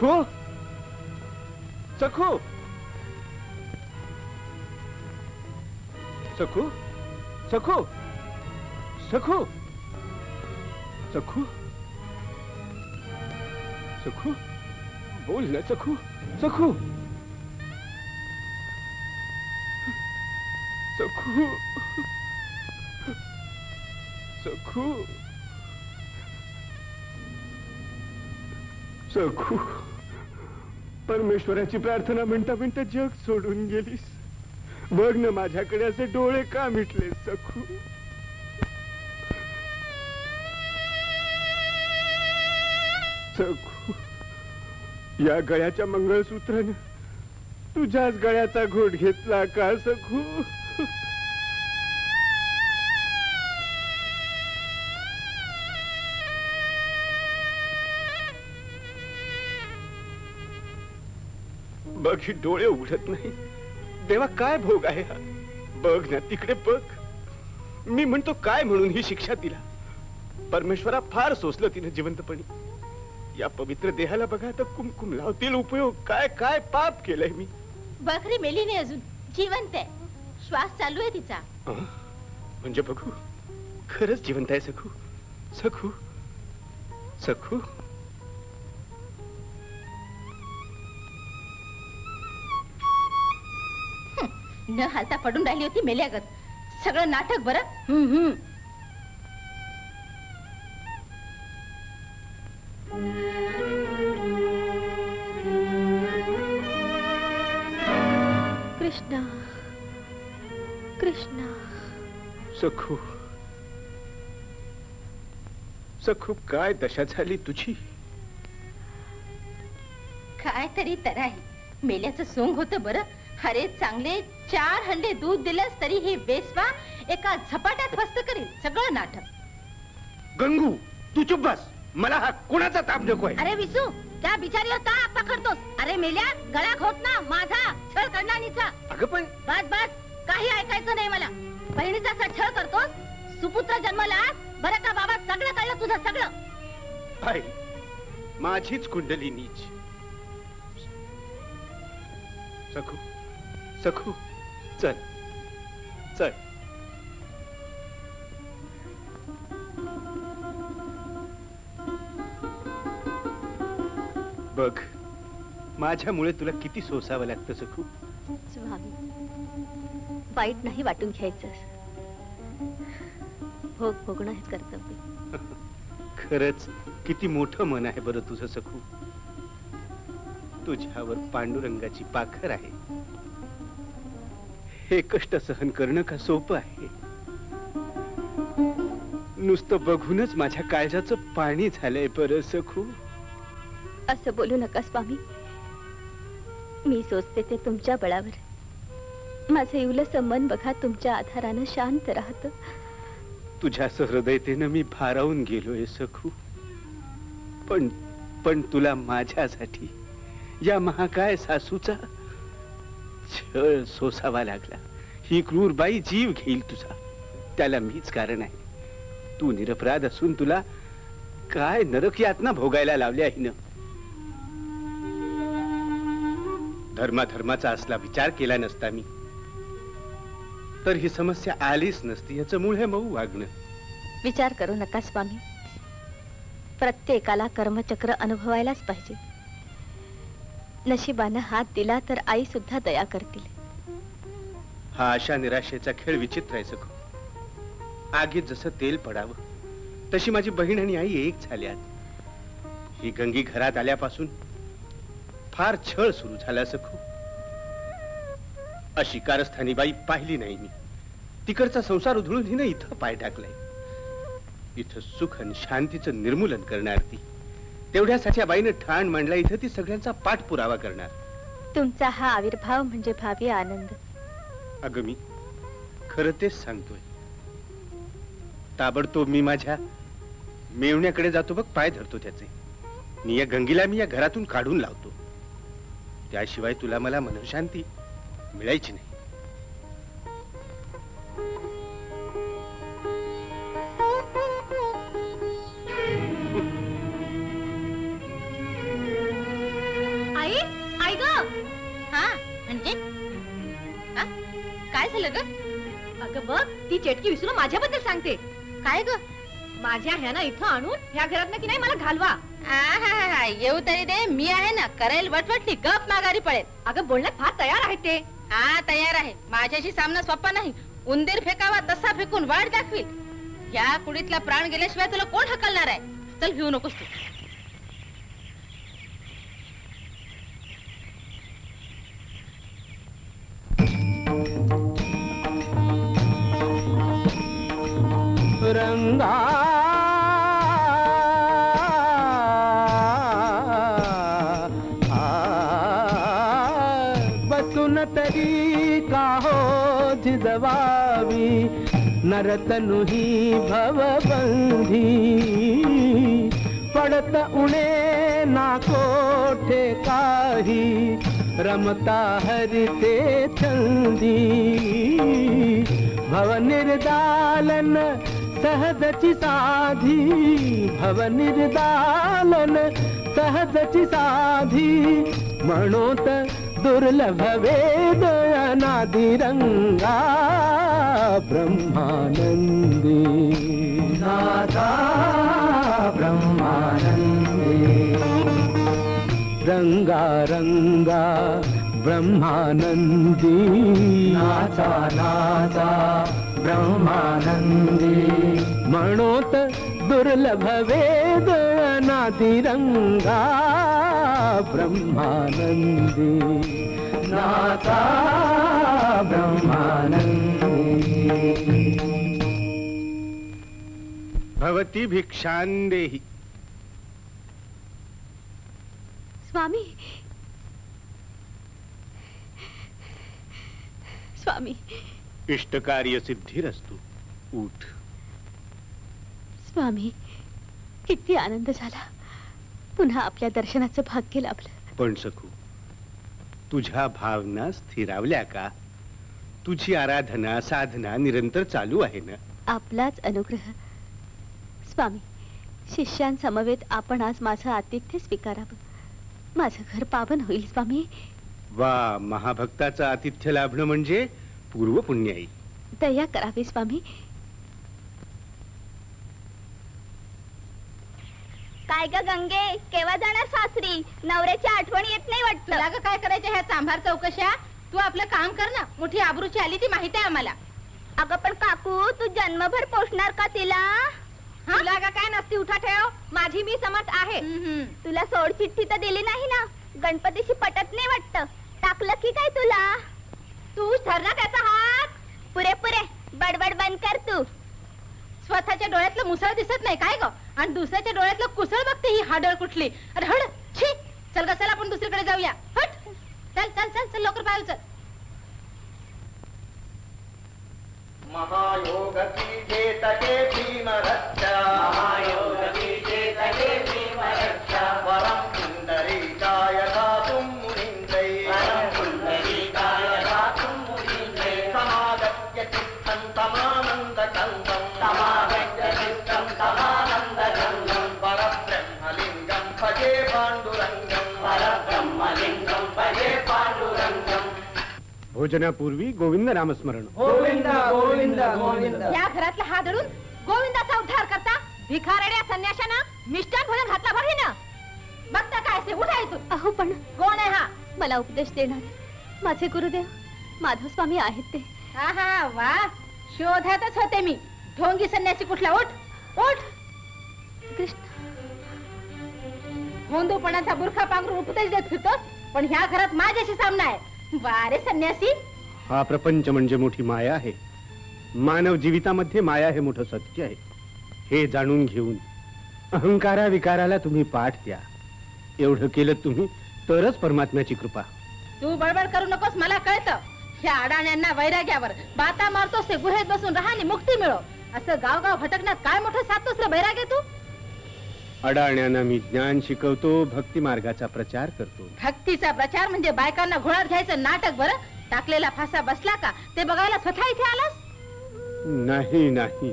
cool? ईश्वराची प्रार्थना म्हणता म्हणता जग सोडून गेलीस. बघ ना माझ्याकडे असे डोळे का मिटले सखू? सखू या गळ्याच्या मंगळसूत्रानं तुझ्याच गळ्याचा घोट घेतला का सखू? बघ ही डोळे उघडत नाही. देवा काय भोग आहे हा? बघ ना तिकडे बघ. मी म्हणतो काय म्हणून ही शिक्षा तिला? परमेश्वरा फार सोसलं तिने जिवंतपणी. या पवित्र देहाला बघा तर कुमकुम लावतील उपयोग. काय काय पाप केलंय मी. बकरी मेली नाही अजून. जिवंत आहे. श्वास चालू आहे तिचा? म्हणजे बघू. खरंच जिवंत आहे सखू. सखू. सखू. न हालता पडून राहिली होती मेल्यागत. सगळं नाटक बरं? हम्म, हम्म. कृष्णा कृष्णा. सखू सखू काय दशा झाली तुझी? काय तरी तर आहे मेल्याचं सोंग होतं बरं? अरे चांगले चार हंडे दूध दिलंस तरी ही बेसवा एका झपाट्यात फस्त करील. सगळं नाटक गंगू तू चुप बस. मला हा कोणाचा ताप नकोय अरे विसू त्या बिचारीवर का पकडतोस अरे मेल्या गळा घोट ना माझा छळ करणारीचा अगं पण बस बस काही ऐकायचं नाही मला. बहिणीचा असा छळ करतोस सुपुत्र जन्मला बरं का बाबा सगळं कळलं तुझं सगळं. आई माझीच कुंडली नीच. सखू सखू चल चल. बघ माझ्यामुळे तुला किती सोसावं लागतं सखू. स्वामी वाईट नाही वाटून घ्यायचं. भोग भोगणं हेच कर्तव्य. खरंच किती मोठं मन आहे बरं तुझं सखू. तुझ्यावर पांडुरंगाची पाखर आहे. हे कष्ट सहन करणं का सोपं आहे? नुसतं बघूनच माझ्या काळजाचं पाणी झालंय बरं सखू. असं बोलू नका स्वामी. मी सोचते ते तुमच्या बळावर. माझं इवलंसं मन बघा तुमच्या आधारानं शांत राहत. तुझ्या सहृदयतेनं मी भारावून गेलोय सखू. पण पण तुला माझ्यासाठी या महाकाय सासूचा छळ सोसावा लागला. ही क्रूर बाई जीव घेईल तुझा. त्याला मीच कारण आहे. तू निरपराध असून तुला काय नरक यातना भोगायला लावल्या हिनं? धर्माधर्माचा असला विचार केला नसता मी. तर ही समस्या आलीच नसती याचं मूळ हे मऊ वागणं. विचार करू नका स्वामी. प्रत्येकाला कर्मचक्र अनुभवायलाच पाहिजे. नशिबानं हात दिला तर आई सुद्धा दया करतील. हा अशा निराशेचा खेळ विचित्र आहे सखो. आगीत जसं तेल पडावं तशी माझी बहीण आणि आई एक झाल्यात. ही गंगी घरात आल्यापासून फार छळ सुरू झाला सखो. अशी कारस्थानी बाई पाहिली नाही मी. तिकडचा संसार उधळून हिनं इथं पाय टाकलाय. इथं सुख आणि शांतीचं निर्मूलन करणार ती. तेवढ्यासाठी बाईनं ठाण मांडला इथं ती सगळ्यांचा पाठपुरावा करणार. तुमचा हा आविर्भाव म्हणजे भावी आनंद. अगं मी खरं तेच सांगतोय. ताबडतोब मी माझ्या मेवण्याकडे जातो बघ पाय धरतो त्याचे. मी या गंगीला मी या घरातून काढून लावतो. त्याशिवाय तुला मला मनशांती मिळायची नाही. झालं ग? अगं बघ ती चेटकी विसरून माझ्याबद्दल सांगते. काय ग? माझ्या ह्यानं इथं आणून ह्या घरात की नाही मला घालवा. येऊ तरी दे मी आहे ना करेल वटवटली गप माघारी पळेल अगं बोलण्यात फार तयार आहेत ते. हा तयार आहे. माझ्याशी सामना सोपा नाही. उंदीर फेकावा तसा फेकून वाट दाखवील. या कुडीतला प्राण गेल्याशिवाय तुला कोण हकलणार आहे? चल घेऊ नकोस तू. नरतनु ही भवबंधी पडत उणे ना कोठे काही, रमता हरिते छंदी भव निर्दालन सहजची साधी भव निर्दालन सहजची साधी। म्हणोत दुर्लभ वेद अनादिरंगा ब्रह्मानंदी नाथा ब्रह्मानंदी रंगा रंगा ब्रह्मानंदी नाचा नाचा ब्रह्मानंदी म्हणोत दुर्लभ वेद नादिरङ्गा ब्रह्मानन्दी नाचा ब्रह्मानंदी। भवती भिक्षांदेही स्वामी। स्वामी। इष्टकार्य सिद्धिरस्तू उठ स्वामी किती आनंद झाला. पुन्हा आपल्या दर्शनाचं भाग्य लाभलं. पण सखू तुझ्या भावना स्थिरावल्या का? तुझी आराधना साधना निरंतर चालू आहे ना? आपलाच अनुग्रह. स्वामी शिष्यांसमवेत आपण आज माझं आतिथ्य स्वीकारावं. माझं घर पावन होईल स्वामी. वा महाभक्ताचं आतिथ्य लाभणं म्हणजे पूर्व पुण्याई दया करावी स्वामी. काय ग गंगे? केव्हा जाणार सासरी? नवऱ्याची आठवण येत नाही ग काय करायचं ह्या चांभार चौकशा तू आपलं काम कर ना. मोठी आबरूची आली ती माहिती आहे आम्हाला. अगं पण काकू तू जन्मभर पोचणार का तिला? तुला का काय नसती उठा ठेव. माझी मी समज आहे. तुला सोड चिठ्ठी तर दिली नाही ना. गणपतीशी पटत नाही वाटत. टाकलं की काय तुला? तू ठरला त्याचा हात. पुरे पुरे. बडबड बंद कर तू. स्वतःच्या डोळ्यातलं मुसळ दिसत नाही काय ग? आणि दुसऱ्याच्या डोळ्यातलं कुसळ बघते ही हाडळ कुठली. अरे हड छी चल ग चल आपण दुसरीकडे जाऊया. हट चल चल चल चल लवकर बाहेर चल. महायोग की भीम रक्षा महायोग की भीम रक्षा परब्रह्मलिङ्गं भजे पाण्डुरङ्गं भोजनापूर्वी गोविंद नामस्मरण या घरातला हा धरून गोविंदाचा उद्धार करता भिखारड्या संन्याशानं मिष्टान भोजन घातला बघ ना? बघता काय असे उठा इथून. अहो पण कोण आहे हा? मला उपदेश देणार. माझे गुरुदेव माधव स्वामी आहेत ते. आहा वा. शोधातच होते मी. ढोंगी संन्यासी कुठला? उठ उठ. कृष्ण गोंधूपणाचा बुरखा पांघरून उपदेश देत फिरतोस पण ह्या घरात माझ्याशी सामना आहे. वारे संन्यासी. हा प्रपंच म्हणजे मोठी माया आहे. मानव जीवितामध्ये माया हे मोठं सत्य आहे. हे जाणून घेऊन अहंकारा विकाराला तुम्ही पाठ द्या. एवढं केलं तुम्ही तरच परमात्म्याची कृपा. तू बडबड करू नकोस मला कळतं. ह्या अडाण्यांना वैराग्यावर बाता मारतोस ते गुहेत बसून राहा आणि मुक्ती मिळव असं गाव गाव भटकण्यात काय मोठं साधतोस रे वैराग्य तू? अडाण्यांना मी ज्ञान शिकवतो भक्ती मार्गाचा प्रचार करतो. भक्तीचा प्रचार म्हणजे बायकांना घोळात घ्यायचं नाटक बरं? टाकलेला फासा बसला का? ते बघायला स्वतः इथे आलास? नाही नाही.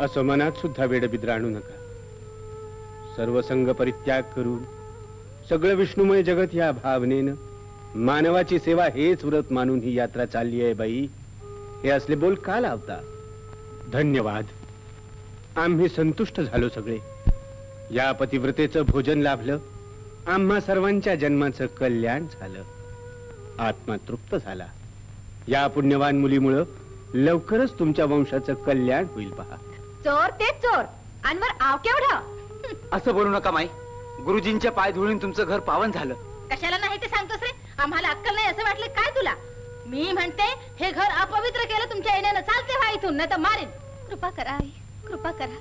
असं मनात सुद्धा वेडबिद्र आणू नका. सर्व संग परित्याग करून सगळं विष्णुमय जगत या भावनेनं मानवाची सेवा हेच व्रत मानून ही यात्रा चालली आहे बाई. हे असले बोल का लावता? धन्यवाद. आम्ही संतुष्ट झालो सगळे. या पतिव्रतेचं भोजन लाभलं. आम्हा सर्वांच्या जन्माचं कल्याण झालं. आत्मा तृप्त झाला. या पुण्यवान मुलीमुळं लवकरच तुमच्या वंशाचं कल्याण होईल पहा. चोर तेच चोर. अनवर आव केवढं? असं बोलू नका माई. गुरुजींच्या पाय धुळून तुमचं घर पावन झालं. कशाला नाही ते सांगतोस रे? आम्हाला अक्कल नाही असं वाटलं काय तुला? मी म्हणते हे घर अपवित्र केलं तुमच्या येण्यानं. चालते व्हा इथून नाही तर मारीन. कृपा करा आई. कृपा करा.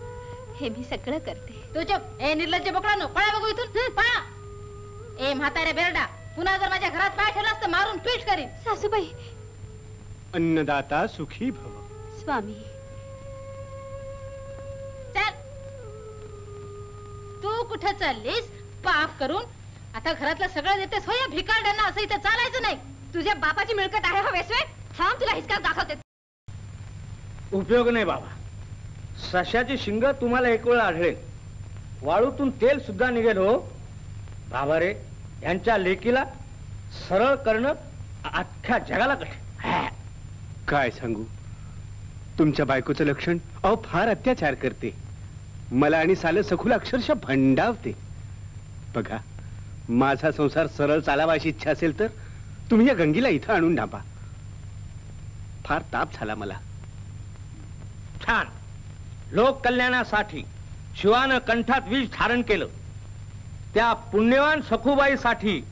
हे मी सगळं करते. तू चुप. ए निर्लज्ज बोकडानो पळा बघू इथून. हं, पळा. ए म्हातारे बेरडा पुन्हा जर माझ्या घरात पाय ठेवलास तर मारून पीठ करीन. सासूबाई. अन्नदाता सुखी भव. स्वामी. चल. तू कुठे चाललीस? पाप करून. आता घरातलं सगळं देतेस. हो या भिकारड्यांना असं इथं चालायचं नाही. तुझ्या बापाची मिळकत आहे हो वेसवे थांब तुला हिसका दाखवते. उपयोग नाही बाबा. सशाची शिंग तुम्हाला एक वेळ आढळेल. वाळूतून तेल सुद्धा निघेल हो. बाबा रे यांच्या लेकीला सरळ करणं अख्ख्या जगाला कठीण. काय सांगू? तुमच्या बायकोचं लक्षण अहो फार अत्याचार करते. मला आणि साल सखूला अक्षरशः भंडावते. बघा माझा संसार सरळ चालावा अशी इच्छा असेल तर तुम्ही या गंगीला इथं आणून ढापा. फार ताप झाला मला. छान. लोक कल्याणासाठी शिवानं कंठात विष धारण केलं. त्या पुण्यवान सखूबाईसाठी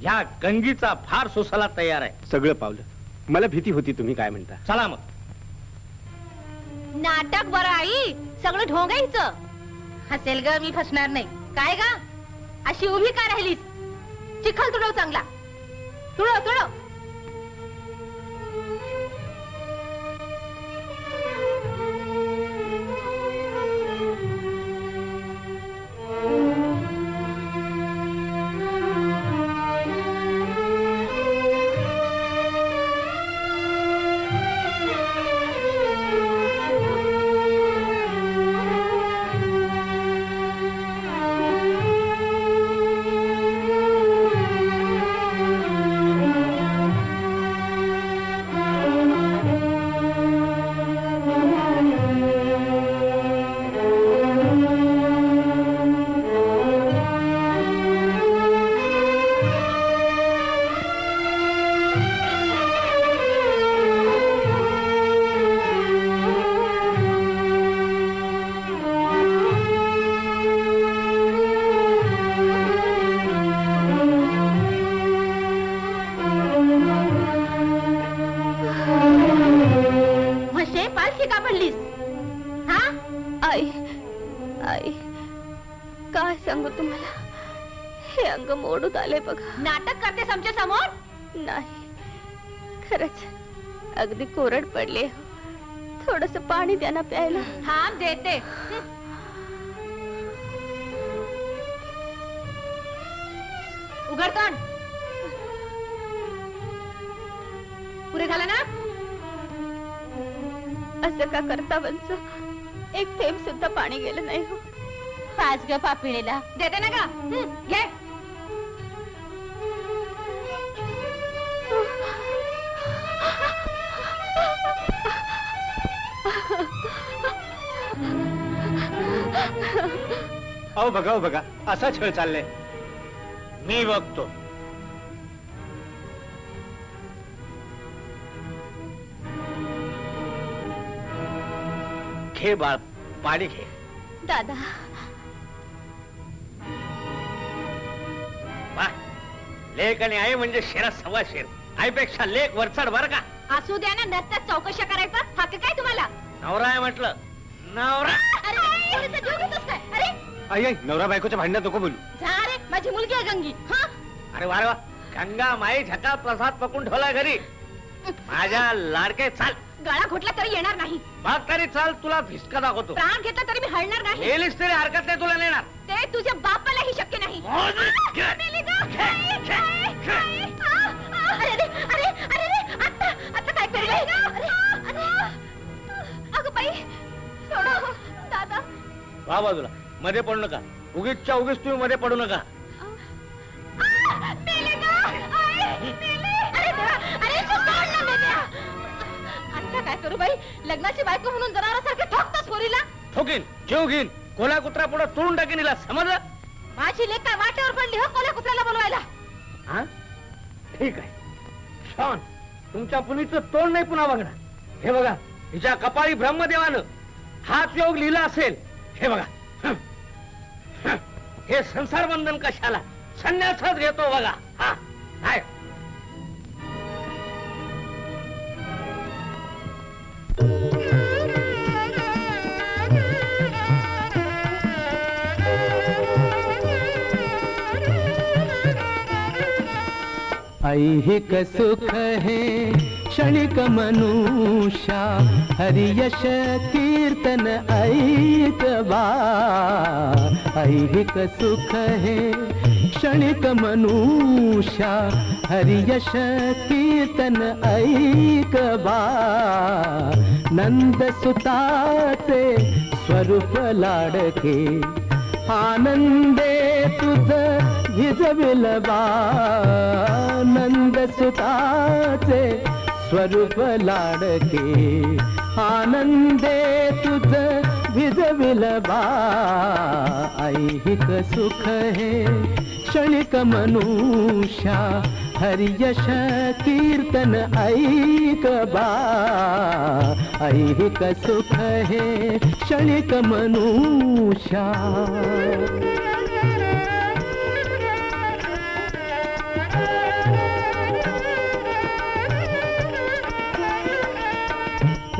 ह्या गंगीचा फार सोसाला तयार आहे. सगळं पावलं. मला भीती होती तुम्ही काय म्हणता. चला मग. नाटक बरं आई सगळं ढोंगायचं हसेल ग मी फसणार नाही. काय ग? अशी उभी का राहिलीस? चिखल तुडव चांगला. तुडव तुडव. आई आई। काय सांगू तुम्हाला हे अंग मोडून आले बघा। नाटक करतेस आमच्या समोर। नाही खरंच अगदी कोरड पडले थोडस पाणी द्या ना प्यायला। हा देते। उघडतोंड पुरे झालं ना? असं का करता वंच एक थेंब सुद्धा पाणी गेलं नाही हो. पाच ग पापिणीला. देते ना का हं, घे. अहो बघा अहो बघा असा छळ चाललाय. मी बघतो. घे बाळ पाणी घे. दादा. वा लेख आणि आई म्हणजे शेरात सव्वा शेर. आईपेक्षा लेख वरचढ बर का? असू द्या ना नंतर चौकशा करायचा. हक्क काय तुम्हाला? नवरा आहे म्हटलं. नवरा. अरे अरे, त्याचा जीव घेतोस काय? अरे. आई आई नवरा बायकोच्या भांडणात नको बोलू. जा रे माझी मुलगी आहे गंगी. हा? अरे वारे वा. गंगा माई झका प्रसाद पकून ठेवलाय घरी. माझ्या लाडके चाल. गळा घोटला तरी येणार नाही बघ तरी चाल तुला भिसका दाखवतो प्राण घेतला तरी मी हलणार नाही गेलीस तरी हरकत नाही तुला नेणार ते तुझ्या बापालाही शक्य नाही मौज घे. आ, मेली गं. घे, घे, घे. आ, आ, अरे अरे अरे अरे अरे आता आता काय करले अरे अरे अगं बाई सोडा दादा वा बाजूला मध्ये पडू नका उगीचच्या उगीच तुम्ही मध्ये पडू नका आ, मेले गं. आई, मेले. अरे देवा, अरे तू सोड ना मेल्या. आता काय करू बाई? लग्नाची बायको म्हणून जनावरासारखे ठोकतास पोरीला? ठोकीन जीव घेईन. कोला कुत्रा पुढे तोडून टाकीन हिला समजलं? माझी लेख काय वाटेवर पडली हो कोल्या कुत्र्याला बोलवायला. हा? ठीक आहे. छान तुमच्या तोंड नाही पुन्हा बघणार. हे बघा हिच्या कपाळी ब्रह्मदेवानं हाच योग लिहिला असेल. हे बघा. हं. हं. हे संसार बंधन कशाला? संन्यासच घेतो बघा. हा. काय ऐहिक सुख हे क्षणिक मनुष्या हरियश कीर्तन ऐक बा। ऐहिक सुख है क्षणिक मनुष्या हरियश कीर्तन ऐक बा। नंद सुताचे स्वरूप लाडके आनंदे तुझ भिजविल नंद सुताचे स्वरूप लाडके. आनंदे तुझ भिजविल ऐहिक सुख हे। क्षणिक मनुष्या हरियश कीर्तन ऐक बा। ऐहिक सुख हे क्षणिक मनुष्या।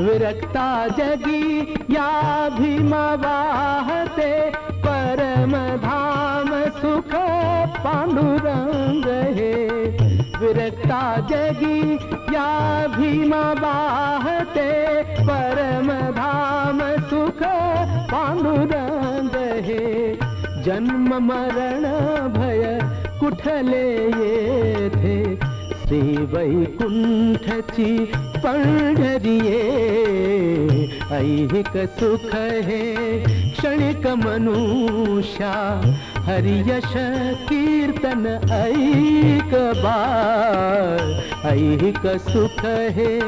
विरक्ता जगी या भीम वाहते परम धाम सुख पांडुरंग हे। विरक्ता जगी या भीम वाहते परम धाम सुख पांडुरंग हे। जन्म मरण भय कुठले येथे श्री वैकुंठची पंढरिये ऐहिक सुख हे क्षणिक मनुष्या हरियश कीर्तन ऐक बाळ ऐहिक सुख हे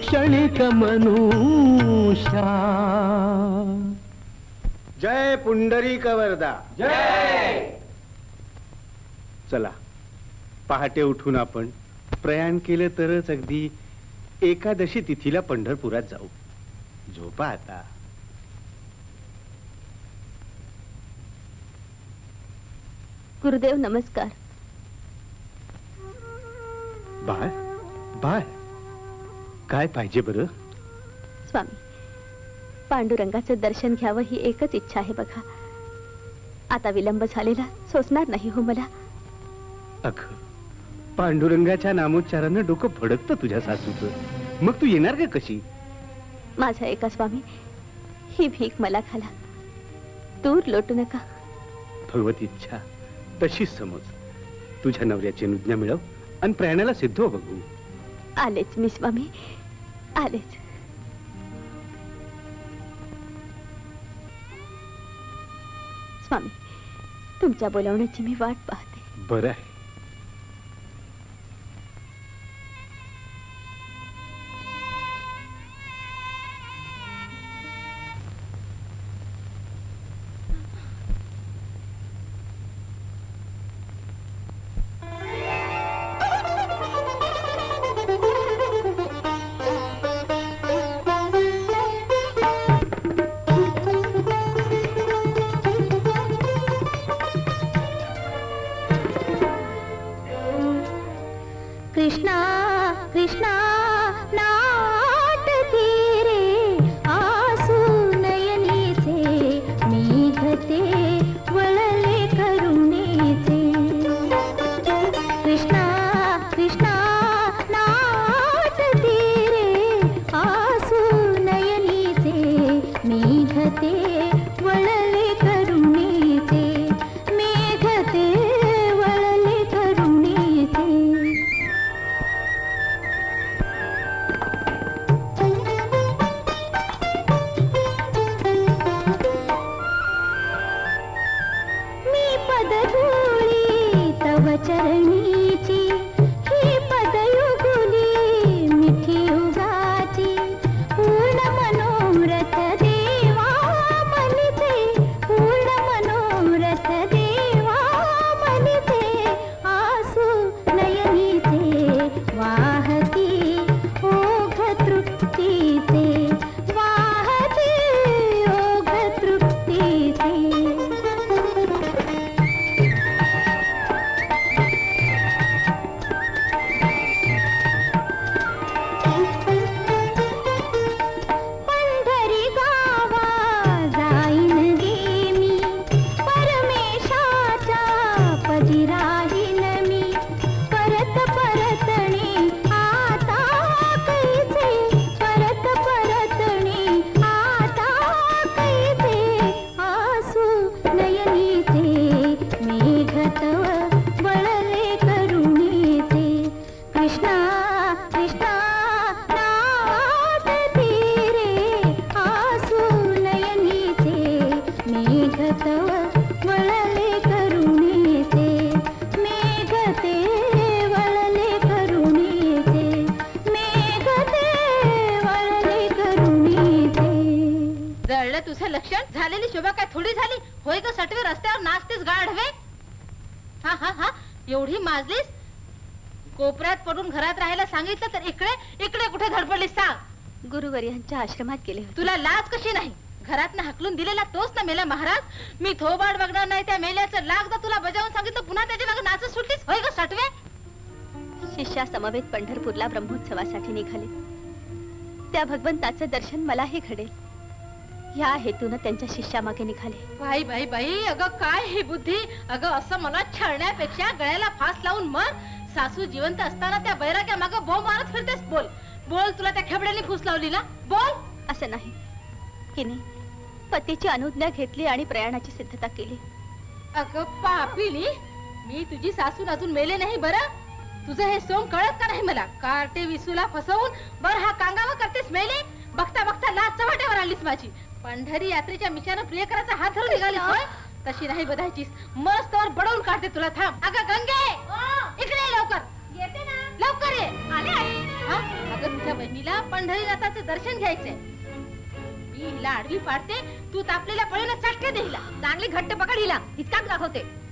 क्षणिक मनुष्या। जय पुंडरीक वरदा जय! चला पहाटे उठून आपण प्रयाण केलं तरच अगदी एकादशी तिथीला पंढरपुरात जाऊ. झोपा आता. गुरुदेव नमस्कार. बाळ बाळ. काय पाहिजे बरं? स्वामी पांडुरंगाचं दर्शन घ्यावं ही एकच इच्छा आहे बघा. आता विलंब झालेला सोसणार नाही हो मला. अग पांडुरंगाच्या नामोच्चारानं डोकं फडकतं तुझ्या सासूचं. मग तू येणार का कशी? माझा एका स्वामी ही भीक मला घाला दूर लोटू नका. भगवत इच्छा तशीच समज. तुझ्या नवऱ्याची अनुज्ञा मिळव आणि प्रयाणाला सिद्ध हो बघू. आलेच मी स्वामी. आलेच. स्वामी तुमच्या बोलावण्याची मी वाट पाहते. बरं आहे. जळलं तुझं लक्षण? झालेली शोभा काय थोडी झाली? होय ग सटवे रस्त्यावर नाचतेस गाढवे? हा हा हा. एवढी माजलीस? कोपऱ्यात पडून घरात राहायला सांगितलं तर इकडे इकडे कुठे धडपडलीस सांग. गुरुवर्यांच्या आश्रमात गेले तुला लाज कशी नाही? घरात हकलून दिलेला तोच ना मेला महाराज? मी थोबाड बघणार नाही त्या मेल्याचं लागदा तुला बजावून सांगितलं पुन्हा त्याच्यामागे नाचत सुटलीस? होय ग सटवे? शिष्या समवेत पंढरपूरला ब्रह्मोत्सवासाठी निघाले. त्या भगवंताचं दर्शन मलाही घडेल. या हेतून त्यांच्या शिष्यामागे निघाले. बाई बाई बाई अगं काय ही बुद्धी? अगं असं मला छळण्यापेक्षा गळ्याला फास लावून मर सासू जिवंत असताना त्या बैराग्या माग बो मारत फिरतेस बोल. बोल तुला त्या खेबड्याने फूस लावली ना बोल. असं नाही. किने पतीची अनुज्ञा घेतली आणि प्रयाणाची सिद्धता केली. अगं पापिली मी तुझी सासून अजून मेले नाही बरं? तुझं हे सोंग कळत का नाही मला? कार्टे विसूला फसवून बर हा कांगावा करतेस मेले? बघता बघता लाच चव्हाट्यावर आलीस माझी. पंढरी यात्रेच्या मिशानं प्रियकराचा हात धरून निघालीस होय? तशी नाही बधायचीस. मस्तवर बडवून काढते तुला थांब. अगं गंगे! इकडे ये लवकर. येते ना. लवकर ये. आले आई हा? अगं तुझ्या बहिणीला पंढरीनाथाचं दर्शन घ्यायचंय. मी हिला आडवी पाडते तू तापलेल्या पळीनं चटके दे हिला. चांगली घट्ट पकड हिला. इतकाच दाखवते.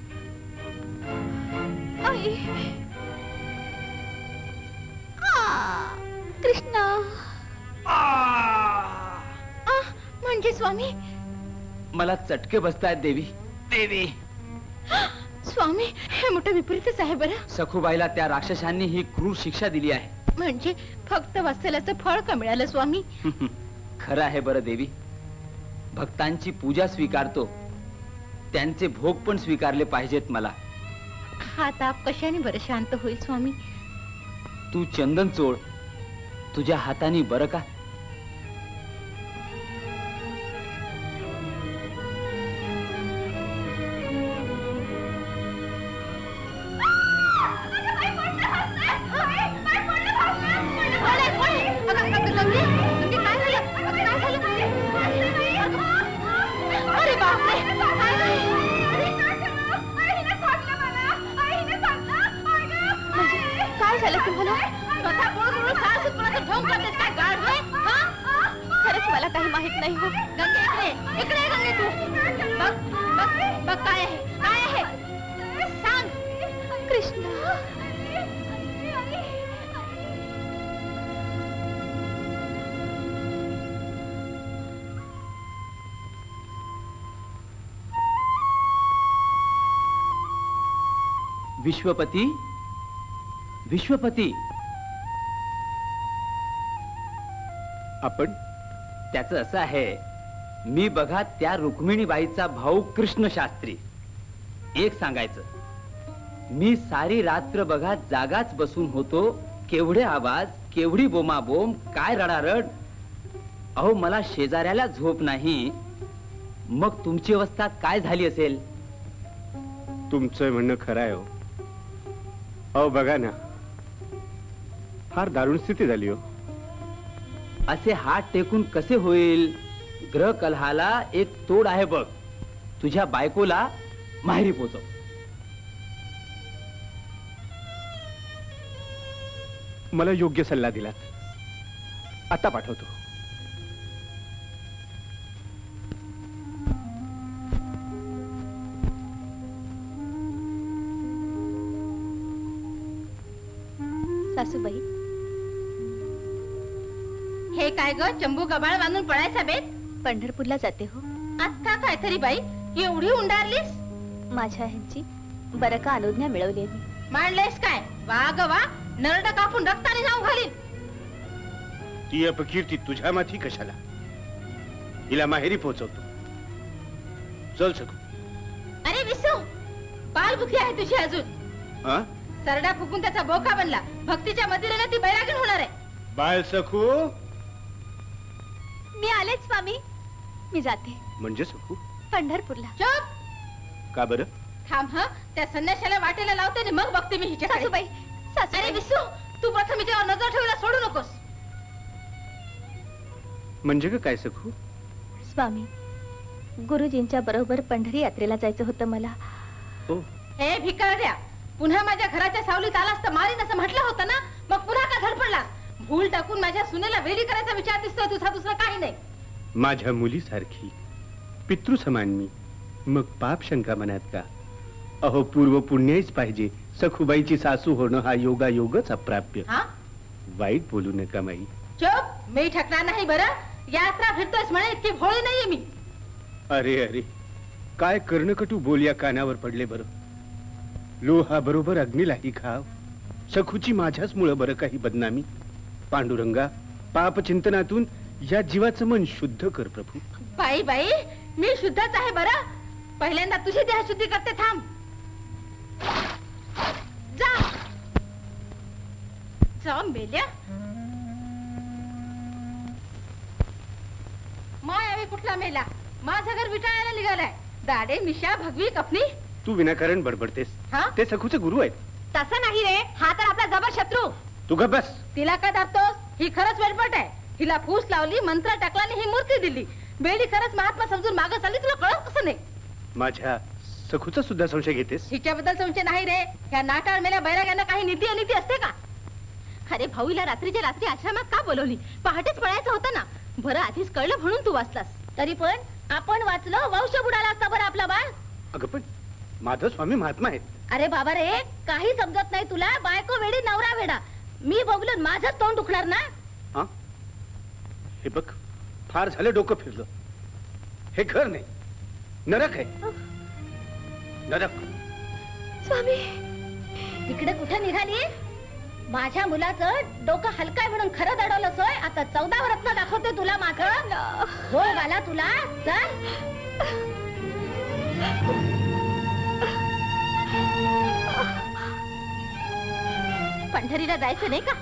कृष्णा. आ, म्हणजे स्वामी? मला चटके बसतायत देवी. देवी. स्वामी हे मोठं विपरीतच आहे बरं. सखूबाईला त्या राक्षसांनी ही क्रूर शिक्षा दिली आहे. म्हणजे फक्त वात्सल्याचं फळ का मिळालं स्वामी? खरं आहे बरं देवी. भक्तांची पूजा स्वीकारतो. त्यांचे भोग पण स्वीकारले पाहिजेत मला. हा ताप कशाने बरं शांत होईल स्वामी? तू चंदन चोळ. तुझ्या हाताने बरं का? विश्वपती? विश्वपती. आपण त्याचं असं आहे मी बघा त्या रुक्मिणीबाईचा भाऊ कृष्ण शास्त्री. एक सांगायचं मी सारी रात्र बघा जागाच बसून होतो केवढे आवाज केवढी बोमाबोम काय रडारड. अहो मला शेजाऱ्याला झोप नाही मग तुमची अवस्था काय झाली असेल? तुमचं म्हणणं खरं आहे हो. अहो बघा ना. फार दारुण स्थिती झाली हो. असे हात टेकून कसे होईल? ग्रह कलहाला एक तोड आहे बघ. तुझ्या बायकोला माहेरी पोचव. मला योग्य सल्ला दिलात. आता पाठवतो. सासूबाई. हे काय ग चंबू गबाळ बांधून पळायचा बेत? पंढरपूरला जाते हो. आता काय तरी बाई एवढी उंडारलीस? माझ्या ह्यांची बरं का अनुज्ञा मिळवली मी मांडलेस काय? वा ग वा नरड कापून रक्ताने जाऊ घालीन. ती अपकीर्ती तुझ्या माथी कशाला? हिला माहेरी पोहोचवतो चल सकू अरे विसू बालबुखी आहे तुझी अजून. हा सरडा फुकून त्याचा बोका बनला. भक्तीच्या मदिरेने ती बैरागीण होणार आहे. बाळ सखू. मी आलेच स्वामी. मी जाते. म्हणजे सखू? पंढरपूरला. चुप! का बरं? थांब ह. त्या संन्याशाला वाटेला लावते आणि मग बघते मी हिच्या सासूबाई अरे सासूबाई विसू तू प्रथम हिच्यावर नजर ठेवायला सोडू नकोस. म्हणजे का काय सखू? स्वामी गुरुजींच्या बरोबर पंढरी यात्रेला जायचं होतं मला. हो. हे भिकारड्या पुन्हा माझ्या घराच्या सावलीत आलास तर मारीन असं म्हटलं होतं ना? मग पुन्हा का धडपडलास भूल टाकून माझ्या सुनेला वेली करायचा विचार दिसतोय तुझा दुसरा काही नाही. माझ्या मुलीसारखी पितृ समान मी. मग पाप शंका मनात का? अहो पूर्व पुण्यच पाहिजे. सखुबाईची सासू होणं हा योगा योगच अप्राप्य. हा? वाईट बोलू नका माई. चुप! मी ठकणार नाही बरं. यात्रा फिरतोयस म्हणे इतकी भोळी नाहीये मी. अरे अरे. काय कर्णकटू बोल या कानावर पडले बरं. लोहा बरोबर अग्नीलाही खाव. सखूची माझ्याच मुळे बरं काही बदनामी. पांडुरंगा पाप चिंतनातून या जीवाचं मन शुद्ध कर प्रभू. बाई बाई मी शुद्धच आहे बरं. पहिल्यांदा तुझी देह शुद्धी करते थांब. जा. जा मेल्या. मायावी कुठला मेला? माझं घर विटाळायला निघालाय. दाडे मिशा भगवी कपनी. तू विनाकारण बडबडतेस. हा? ते सखूचे गुरु आहेत. तसं नाही रे. हा तर आपला जबर शत्रू. तू ग बस. तिला काय दाबतोस? ही खरंच वेडपट आहे. हिला फूस लावली मंत्र टाकला आणि ही मूर्ती दिली. बेडी खरंच महात्मा समजून मागं चालली तुला कळत कसं नाही? माझ्या सखूचा सुद्धा संशय घेतेस? हिच्याबद्दल संशय नाही रे. ह्या नाटाळ मेल्या बैराग्यांना काही नीती अनिती असते का? अरे भाऊला रात्रीच्या रात्री आश्रमात का बोलवली? पहाटेच पळायचं होतं ना. बरं आधीच कळलं म्हणून तू वाचलास. तरी पण आपण वाचलो वंश बुडाला असता बरं आपला बाळ. अगं पण माधव स्वामी महात्मा आहेत. अरे बाबा रे काही समजत नाही तुला. बायको वेडी नवरा वेडा. मी बघलं माझं तोंड दुखणार ना? हा? हे बघ फार झालं डोकं फिरलं. हे घर नाही नरक आहे. नरक. स्वामी इकडे कुठे निघाली? माझ्या मुलाचं डोकं हलकाय म्हणून खरं दडवलं सोय आता चौदा रत्न दाखवते तुला माझं झोप आला तुला चल. पंढरीला जायचं नाही का?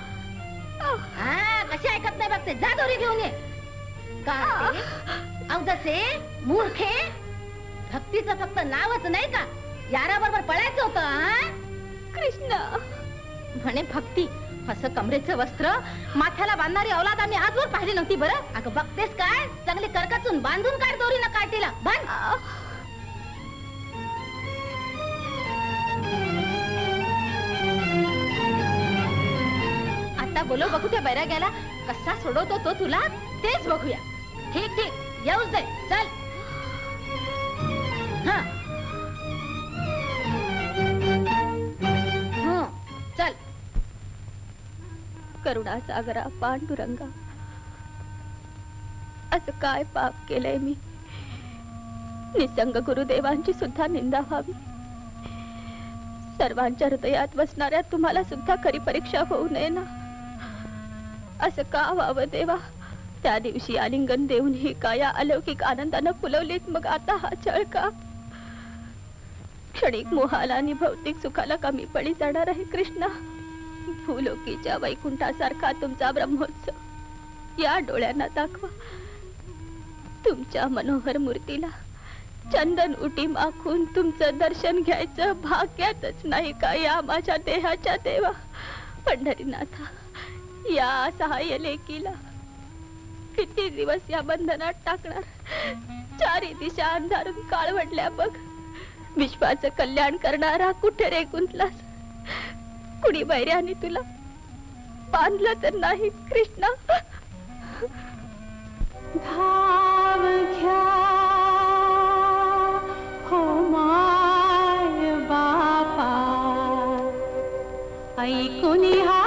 हा कशी ऐकत नाही बघते. जा दोरी घेऊन ये. का मूर्खे. भक्तीचं फक्त नावच नाही का? याराबरोबर पळायचं होतं? कृष्णा. म्हणे भक्ती असं कमरेचं वस्त्र माथ्याला बांधणारी औलाद आम्ही आजवर पाहिली नव्हती बरं. अगं बघतेस काय? चांगली कर्काचून बांधून काढ दोरी ना काठीला. बांध. आता बोलो बघू त्या बैराग्याला कसा सोडवतो तो तुला? तेच बघूया. ठीक ठीक. येऊच दे. चल. हा. हो. चल. करुणा सागरा पांडुरंगा. असं काय पाप केलंय मी? निसंग गुरुदेवांची सुद्धा निंदा व्हावी. सर्वांच्या हृदयात बसणाऱ्या तुम्हाला सुद्धा खरी परीक्षा होऊ नये ना? असं का व्हावं देवा? त्या दिवशी आलिंगन देऊन ही काया अलौकिक आनंदानं फुलवलीत मग आता हा छळ का? क्षणिक मोहाला आणि भौतिक सुखाला कमी पडी जाणार आहे कृष्णा. भूलोकीच्या वैकुंठासारखा तुमचा ब्रह्मोत्सव. या डोळ्यांना दाखवा. तुमच्या मनोहर मूर्तीला चंदन उटी माखून तुमचं दर्शन घ्यायचं भाग्यातच नाही का या माझ्या देहाच्या देवा? पंढरीनाथा या सहाय्य लेकीला किती दिवस या बंधनात टाकणार? चारी दिशा अंधारून काळवडल्या बघ. विश्वाचं कल्याण करणारा कुठे रे गुंतलास? कुणी बैऱ्याने तुला बांधलं तर नाही कृष्णा? भाव घ्या. ऐकून हा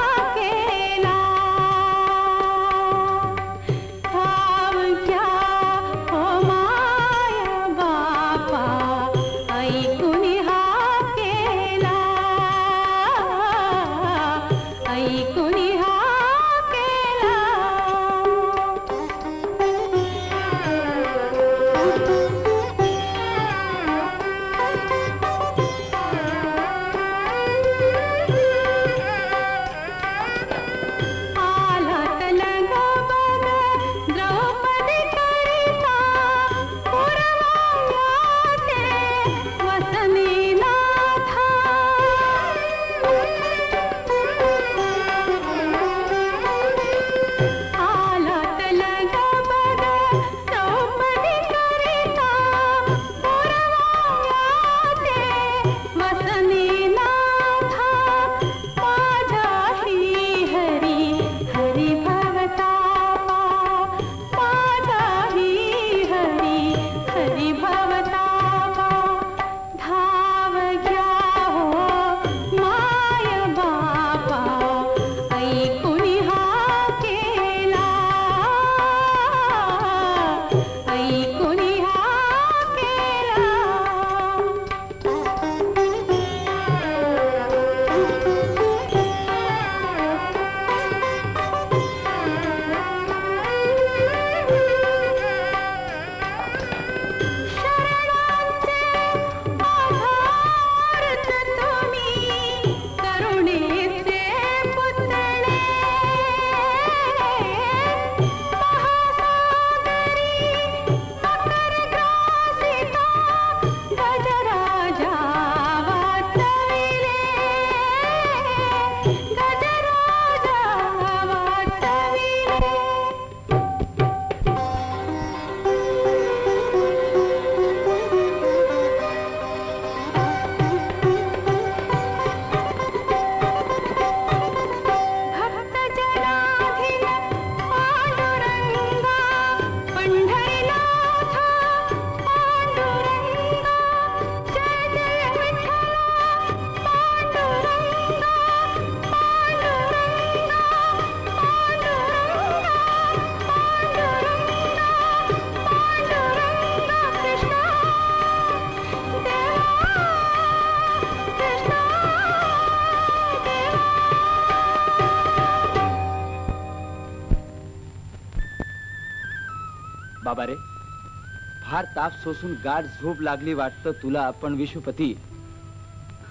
ताप सोसून गाठ झोप लागली वाटतं तुला पण विश्वपती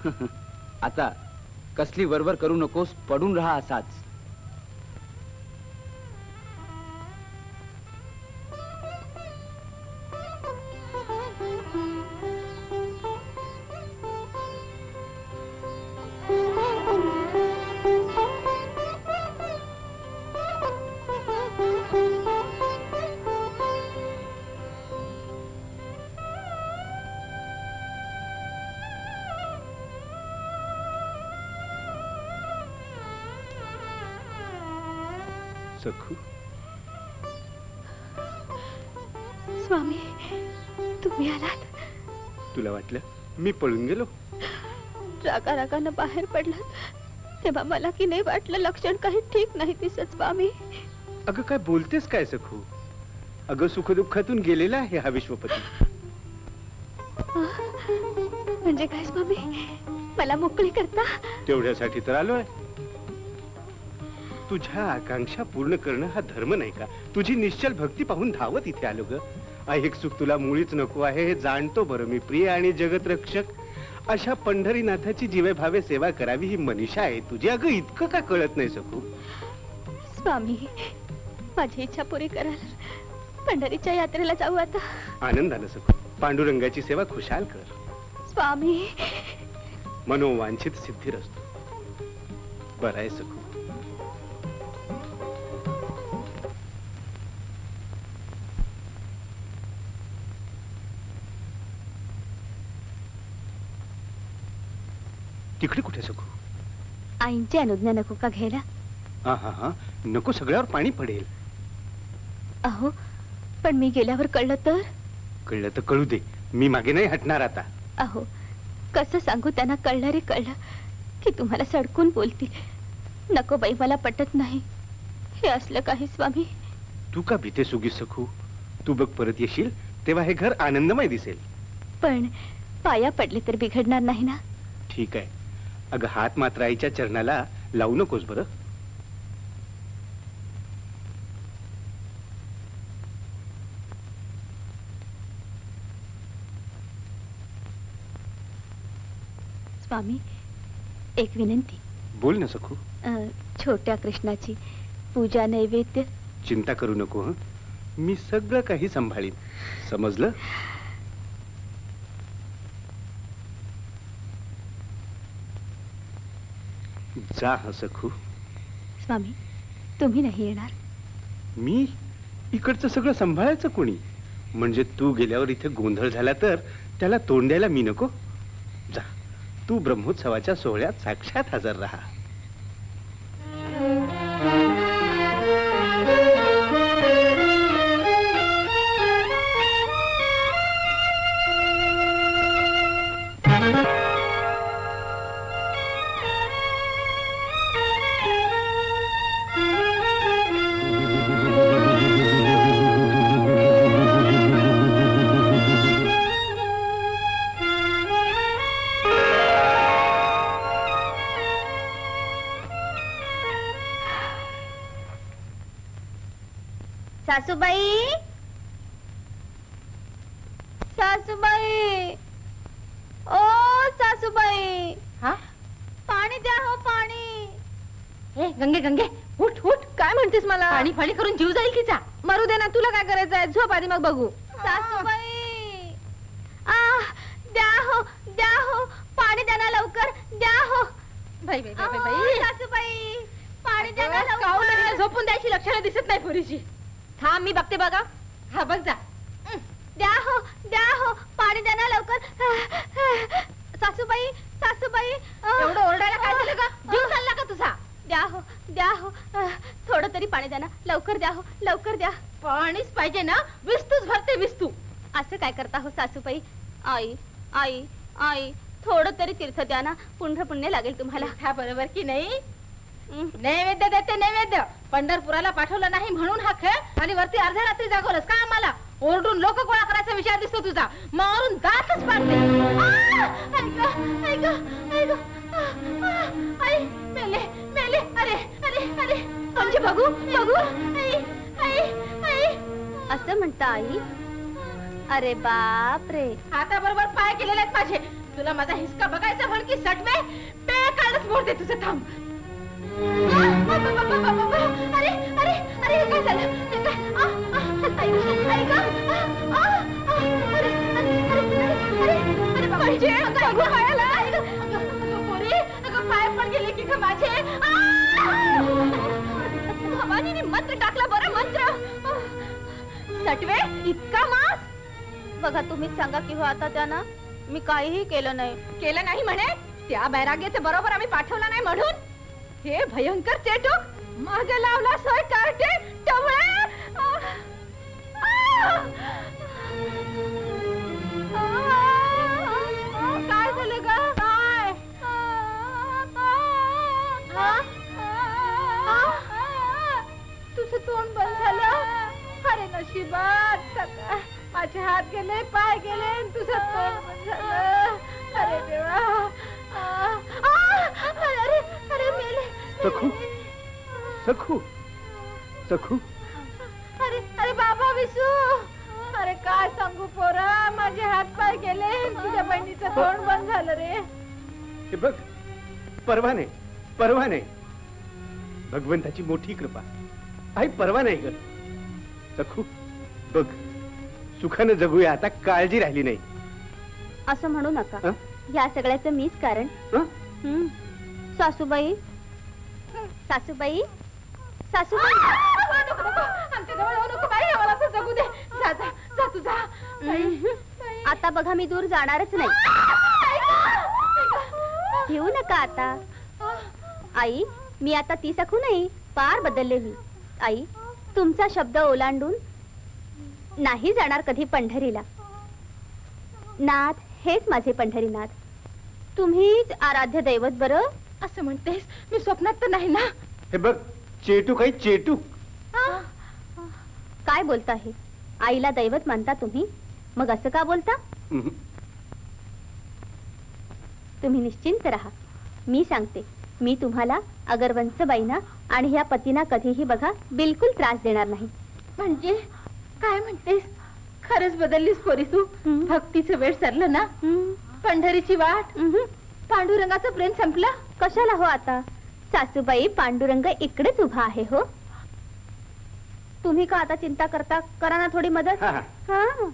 आता कसली वरवर करू नकोस पडून राहा असाच सखू स्वामी तुम्ही आलात? तुला वाटलं मी पळून गेलो? रागा रागानं बाहेर पडलात. तेव्हा मला की नाही वाटलं लक्षण काही ठीक नाही दिसत स्वामी. अगं काय बोलतेस काय सखू अगं सुखदुःखातून गेलेला आहे हा विश्वपती. म्हणजे काय स्वामी? मला मोकळी करता? तेवढ्यासाठी तर आलोय. तुझ्या आकांक्षा पूर्ण करणं हा धर्म नाही का? तुझी निश्चल भक्ती पाहून धावत इथे आलो ग. ऐक सुख तुला मुळीच नको आहे हे जाणतो बरं मी. प्रिय आणि जगत रक्षक अशा पंढरीनाथाची जीवे भावे सेवा करावी ही मनीषा आहे तुझी. अगं इतकं का कळत नाही सखू? स्वामी माझी इच्छा पुरी कराल. पंढरीच्या यात्रेला जाऊ आता. आनंदानं सखू. पांडुरंगाची सेवा खुशाल कर. स्वामी. मनोवांछित सिद्धिरस्तु. बरं आहे सखू. तिकडे कुठे सखू? आईंची अनुज्ञा नको का घ्यायला हा हा हा. नको सगळ्यावर पाणी पडेल. अहो पण मी गेल्यावर कळलं तर? कळलं तर कळू दे. मी मागे नाही हटणार आता. अहो कसं सांगू त्यांना कळलं रे कळलं की तुम्हाला सडकून बोलतील. नको बाई मला पटत नाही. हे असलं काही स्वामी? तू का भीते सुगी सखू? तू बघ परत येशील तेव्हा हे घर आनंदमय दिसेल. पण पाया पडले तर बिघडणार नाही ना? ठीक आहे. अगं हात मात्र आईच्या चरणाला लावू नकोस बरं. स्वामी एक विनंती. बोल ना सखू. अं, छोट्या कृष्णाची पूजा नैवेद्य. चिंता करू नको हं? मी सगळं काही सांभाळीन. समजलं? जा हं सखू. स्वामी तुम्ही नाही येणार. मी? इकडचं सगळं सांभाळायचं कोणी? म्हणजे तू गेल्यावर इथे गोंधळ झाला तर त्याला तोंड द्यायला मी नको? जा तू ब्रह्मोत्सवाच्या सोहळ्यात साक्षात हजर राहा. पुण्य लागेल तुम्हाला. हा बरोबर की नाही. नैवेद्य देते नैवेद्य. पंढरपुराला पाठवलं नाही म्हणून हा खेळ आणि वरती अर्ध्या रात्री जागवलंस का आम्हाला? ओरडून लोक गोळा करायचा विचार दिसतो तुझा. मारून दातच पाडते. आई मेले मेले. अरे अरे अरे. बघू बघू. असं म्हणता आई? अरे बाप रे आता बरोबर पाय केलेले आहेत माझे. तुला माझा हिसका बघायचा म्हण की सटवे पे काढच मोडते तुझं थांब. अरे अरे अरे हे काय झालं? हे काय? आ, आ, आई, आई गं. आ, आ, आ, अरे, अरे, अरे, अरे, अरे, अरे बाबा, म्हणजे, अगं, आई गं, पायाला. अगं, अगं, अगं, पोरी, अगं, पाय पण गेले की गं माझे. आ! भवानीने मंत्र टाकला बरं मंत्र. सटवे इतका मास. बघा तुम्हीच सांगा की हो आता त्यानं मी काहीही केलं नाही. केलं नाही म्हणे? त्या बैराग्याचे बरोबर आम्ही पाठवलं नाही म्हणून? हे भयंकर चेटूक मागे लावला सोय कार्टे! काय झालं ग? काय? तुझं तोंड बंद झालं? अरे नशिबात. माझे हात गेले पाय गेले तुझं तोंड अरे देवा. अरे अरे मेले सखू सखू सखू. अरे अरे बाबा विसू. अरे काय सांगू पोरा माझे हात पाय गेले तुझ्या बहिणीचं तोंड बंद झालं रे. हे बघ परवा नाही परवा नाही. भगवंताची मोठी कृपा. आई परवा नाही ग. सखू बघ. सुखानं जगूया आता काळजी राहिली नाही. असं म्हणू नका? या सगळ्याचं मीच कारण. सासूबाई? सासूबाई? सासूबाई. आता बघा मी दूर जाणारच नाही. घेऊ नका आता. आई मी आता ती सखू नाही फार बदलले मी. आई तुमचा शब्द ओलांडून नाही जाणार कधी पंढरीला. नाथ हेच माझे पंढरीनाथ. तुम्हीच आराध्य दैवत बरं? असं म्हणतेस? मी स्वप्नात तर नाही ना? हे बघ चेटू काही चेटू. काय बोलता हे? आईला दैवत मानता तुम्ही? मग असं का बोलता. तुम्ही निश्चिंत राहा. मी सांगते मी तुम्हाला अगर वंसबाईंना आणि ह्या पतीना कधीही बघा बिलकुल त्रास देणार नाही. म्हणजे? काय म्हणतेस? खरंच बदललीस पोरी तू. भक्तीचं वेळ सरलं ना? पंढरीची वाट. पांडुरंगाचं प्रेम संपलं? कशाला हो आता? सासूबाई पांडुरंग इकडेच उभा आहे हो? तुम्ही का आता चिंता करता? करा ना थोडी मदत. हा, हा. हा.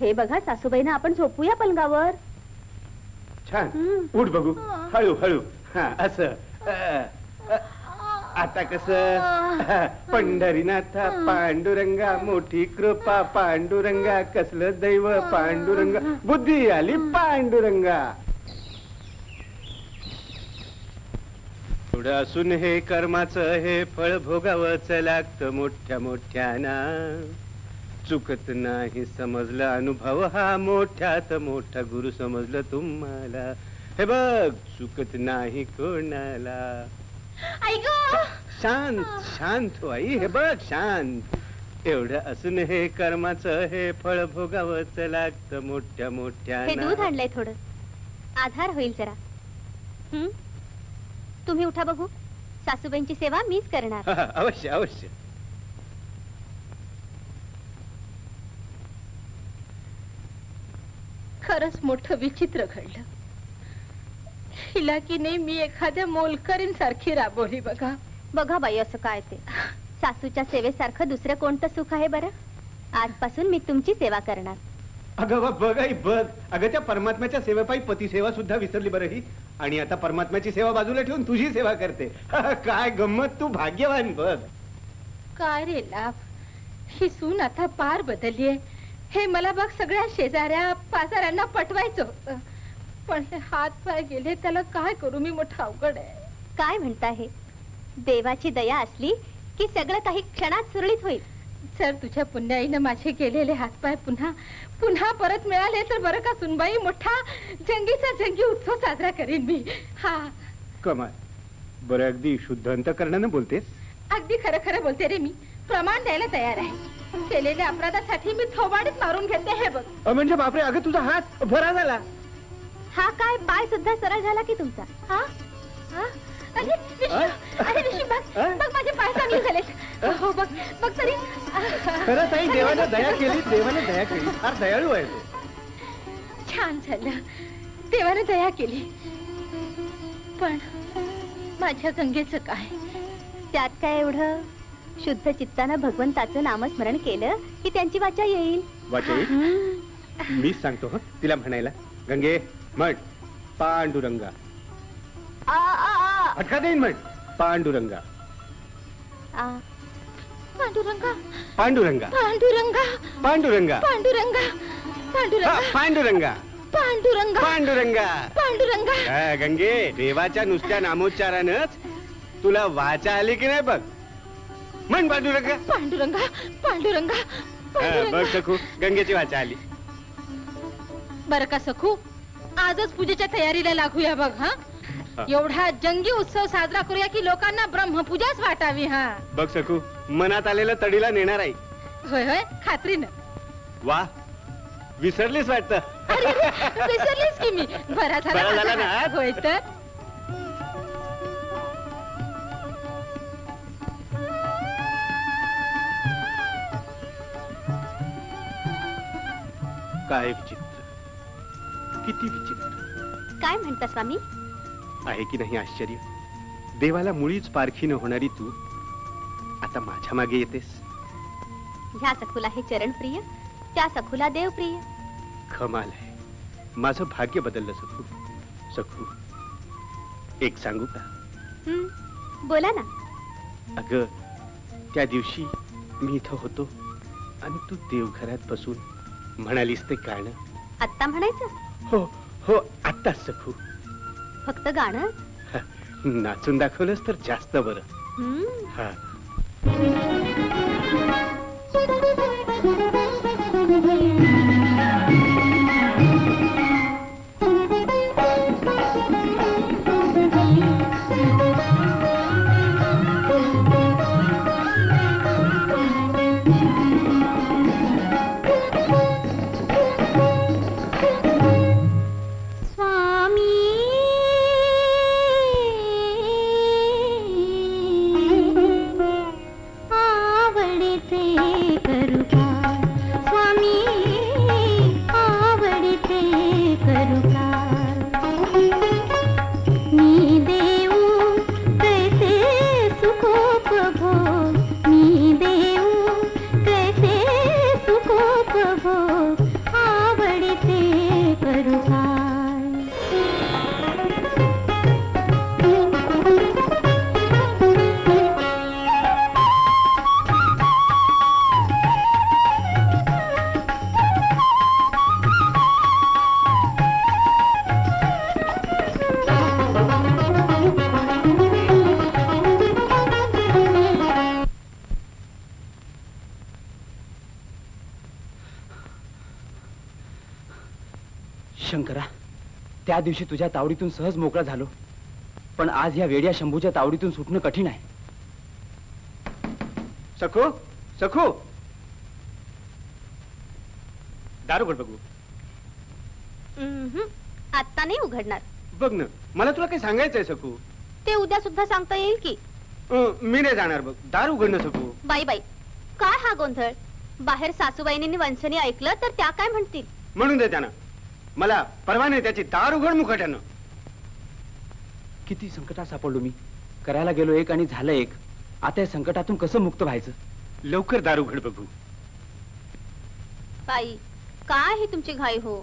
हे बघा सासूबाईना आपण झोपूया पलंगावर. छान. उठ बघू. हळू हळू. हा असं. आता कस? पंढरीनाथा पांडुरंगा मोठी कृपा पांडुरंगा कसलं दैव पांडुरंगा. बुद्धी आली पांडुरंगा. पुढं असून हे कर्माचं हे फळ भोगावंच लागतं मोठ्या मोठ्याना. चुकत नाही समजलं अनुभव हा मोठ्यात मोठा गुरु समजलं तुम्हाला. हे बघ चुकत नाही कोणाला. शांत शांत हो आई. हे बघ शांत. एवढं असून हे कर्माचं हे फळ भोगावंच लागतं मोठ्या मोठ्या हे दूध आणलंय थोडं. आधार होईल जरा. हं? तुम्ही उठा बघू. सासूबाईंची सेवा मीच करणार. अवश्य अवश्य. खरंच मोठं विचित्र घडलं. हिला की नाही मी एखाद्या मोलकरीन सारखी राबवली बघा. बघा बाई असं काय ते? सासूच्या सेवेसारखं दुसरं कोणतं सुख आहे बरं? आजपासून मी तुमची सेवा करणार. अगं बघ आई बघ. अगं त्या परमात्म्याच्या सेवेपायी पती सेवा सुद्धा विसरली बरं ही. आणि आता परमात्म्याची सेवा बाजूला ठेवून तुझी सेवा करते. काय गंमत तू भाग्यवान बघ. काय रे लाभ? ही सून आता पार बदललीये हे मला बघ सगळ्या शेजाऱ्या पाजाऱ्यांना पटवायचं होतं. पण हे हात पाय गेले त्याला काय करू? मी मोठं अवघड आहे. काय म्हणता हे? देवाची दया असली की सगळं काही क्षणात सुरळीत होईल. सर तुझ्या पुण्याईनं माझे गेलेले हातपाय पुन्हा पुन्हा परत मिळाले तर बरं का सुनबाई मोठा जंगीचा जंगी उत्सव साजरा करीन मी. हा. कमाल. बरं अगदी शुद्ध अंतकरणानं बोलतेस? अगदी खरं खरं बोलते रे मी. प्रमाण द्यायला तयार आहे. केलेल्या अपराधासाठी मी थोबाडीत मारून घेते हे बघ. अ, म्हणजे बापरे अगं तुझा हात भरा झाला. हा काय पाय सुद्धा सरळ झाला की तुमचा? हा? हा? अरे विष्णू अरे विष्णू बघ अं? बघ माझे पाय चांगले झालेत. हो बघ बघ तरी. खरं ताई देवाने दया केली देवाने दया केली. फार दयाळू आहे तो. छान झालं. देवाने दया केली. पण माझ्या गंगेचं काय? त्यात काय एवढं? शुद्ध चित्तानं भगवंताचं नामस्मरण केलं की त्यांची वाचा येईल. वाचे मीच सांगतो हं तिला म्हणायला. गंगे म्हण पांडुरंगा. आ, आ, आ. अटका देईन म्हण पांडुरंगा. आ. पांडुरंगा. पांडुरंगा. पांडुरंगा. पांडुरंगा. पांडुरंगा. पांडुरंगा. पांडुरंगा. पांडुरंगा. पांडुरंगा. पांडुरंगा. हा, गंगे देवाच्या नुसत्या नामोच्चारानच तुला वाचा आली की नाही बघ. म्हण पांडुरंगा. पांडुरंगा पांडुरंगा बघ सखू गंगेची वाचा आली. बरं का सखू? आजच पूजेच्या तयारीला लागूया बघ हा. एवढा जंगी उत्सव साजरा करूया की लोकांना ब्रह्मपूजाच वाटावी हा. बघ सखू मनात आलेलं तडीला नेणार आहे. होय होय खात्रीनं. वा विसरलीस वाटत. विसरलीच की मी? बरा झाला बरा झाला ना? होय तर. काय विचित्र? किती विचित्र. काय म्हणता स्वामी? आहे की नाही आश्चर्य? देवाला मुळीच पारखी न होणारी तू आता माझ्या मागे येतेस. ह्या सखुला हे चरण प्रिय त्या सखुला देव प्रिय. कमाल आहे. माझं भाग्य बदललं सखू. सखू एक सांगू का? बोला ना. अगं त्या दिवशी मी इथं होतो आणि तू देवघरात बसून म्हणालीस ते गाणं आत्ता म्हणायचं? हो हो आत्ताच सखू. फक्त गाणं? नाचून दाखवलंस तर जास्त बरं. हं, त्या दिवशी तुझ्या तावडीतून सहज मोकळा झालो. पण आज या वेड्या शंभूच्या तावडीतून सुटणं कठीण आहे. सखू सखू! दारू उघड बघू. हं, आत्ता नाही उघडणार. बघ ना मला तुला काही सांगायचंय सखू. ते उद्या सुद्धा सांगता येईल की. अं, मी नाही जाणार बघ. दार उघडणं सखू. बाई बाई काय हा गोंधळ? बाहेर सासूबाईंनी वंशनी ऐकलं तर त्या काय म्हणतील? म्हणून दे त्यानं. मला परवा नाही त्याची दार उघड मुखट्यानं किती संकटात सापडलो मी. करायला गेलो एक आणि झालं एक. आता या संकटातून कसं मुक्त व्हायचं? लवकर दार उघड बघू. बाई काय ही तुमची घाई हो?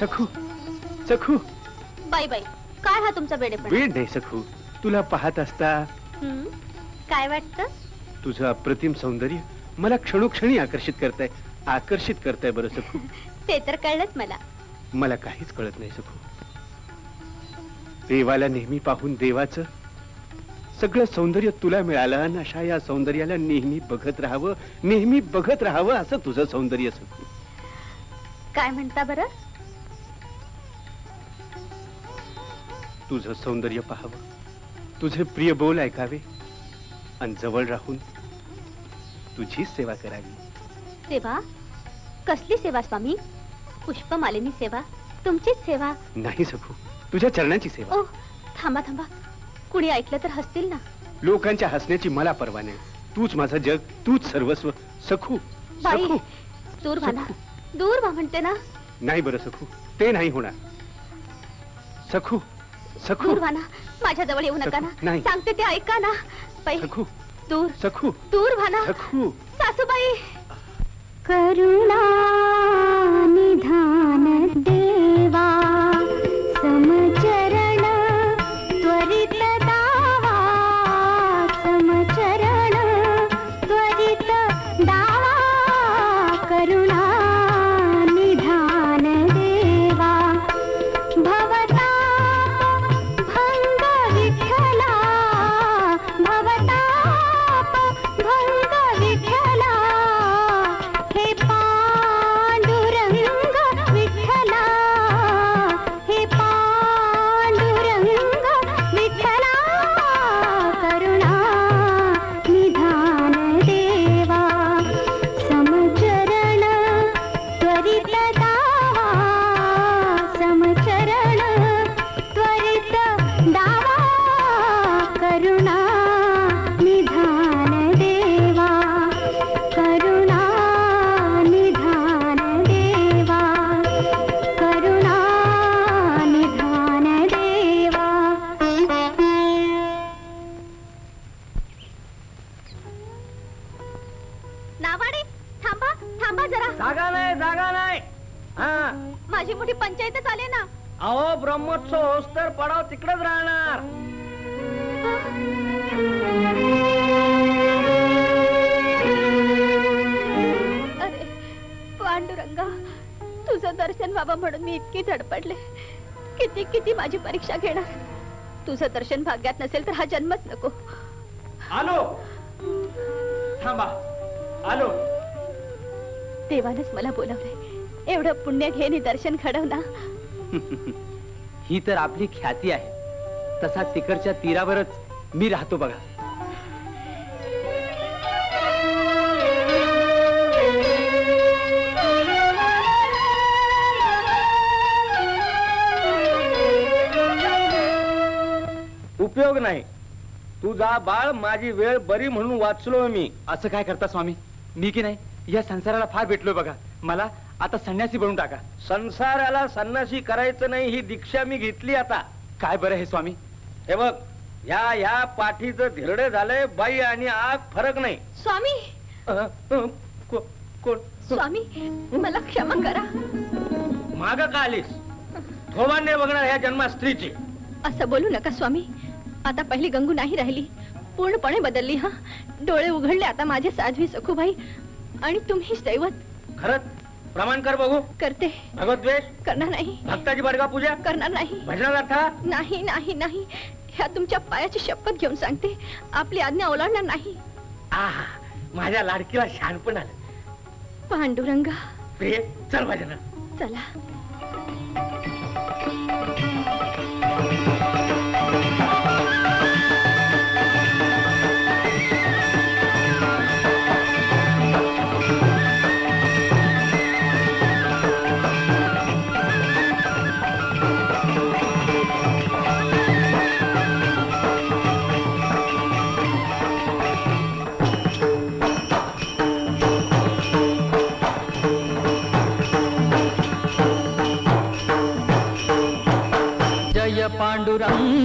सखू सखू बाई बाई. काय हा तुमचा बेडेपण. वेळ नाही सखू. तुला पाहत असता हं? काय वाटतं? तुझं अप्रतिम सौंदर्य मला क्षणोक्षणी आकर्षित करताय. आकर्षित करताय बरं सखू. ते तर कळलंच मला. मला काहीच कळत नाही सखू. देवाला नेहमी पाहून देवाचं सगळं सौंदर्य तुला मिळालं आणि अशा या सौंदर्याला नेहमी बघत राहावं नेहमी बघत राहावं असं तुझं सौंदर्य सखू. काय म्हणता बरं? तुझं सौंदर्य पाहावं. तुझे प्रिय बोल ऐकावे. आणि जवळ राहून तुझीच सेवा करावी. सेवा? कसली सेवा स्वामी? पुष्पमालिनी सेवा? तुमचीच सेवा? नाही सखू तुझ्या चरणाची सेवा. ओ थांबा थांबा. कुणी ऐकलं तर हसतील ना. लोकांच्या हसण्याची मला पर्वा नाही. तूच माझं जग तूच सर्वस्व. सखू बाई सखू. दूर व्हा ना. दूर व्हा म्हणते ना. नाही बरं सखू ते नाही होणार. सखू सखू. ना माझ्या जवळ येऊ नका ना. नाही. सांगते ते ऐका ना. सखू. दूर. सखू. दूर व्हा ना सखू. सासूबाई. करुणा निधान देवा समचरण ब्रह्मोत्सव होस तर पडाव तिकडेच राहणार. अरे पांडुरंगा तुझं दर्शन व्हावं म्हणून मी इतकी धडपडले. किती किती माझी परीक्षा घेणार? तुझं दर्शन भाग्यात नसेल तर हा जन्मच नको. आलो. थांबा. आलो. देवानच मला बोलवलंय. एवढं पुण्य घे आणि दर्शन घडव ना ही तर आपली ख्याती आहे. तसा तिकडच्या तीरावरच मी राहतो बघा. उपयोग नाही. तू जा बाळ माझी वेळ बरी म्हणून वाचलो मी. असं काय करता स्वामी? मी की नाही? या संसाराला फार भेटलोय बघा. मला आता संन्यासी बनवून टाका. संसाराला संन्यासी करायचं नाही ही दीक्षा मी घेतली आता. काय बरं हे स्वामी? हे बघ ह्या ह्या पाठीचं धिरडे झालंय बाई आणि आग फरक नाही. स्वामी! अं, अं, को- कोण? स्वामी मला क्षमा करा. माग का आलीस? थोबांनी बघणार ह्या जन्मा स्त्रीची. असं बोलू नका स्वामी. आता पहिली गंगू नाही राहिली. पूर्णपणे बदलली हा. डोळे उघडले आता माझे साध्वी सखूबाई आणि तुम्हीच दैवत. खरंच? प्रमाण कर बघू. करते. भगवद्वेष करणार नाही. भक्ताची बडगा पूजा. करणार नाही. भजनार्था नाही नाही नाही. ह्या तुमच्या पायाची शपथ घेऊन सांगते. आपली आज्ञा ओलांडणार नाही. आहा माझ्या लाडकीला शहाणपण आलं. पांडुरंगा. प्रिय चल भजना चला. जय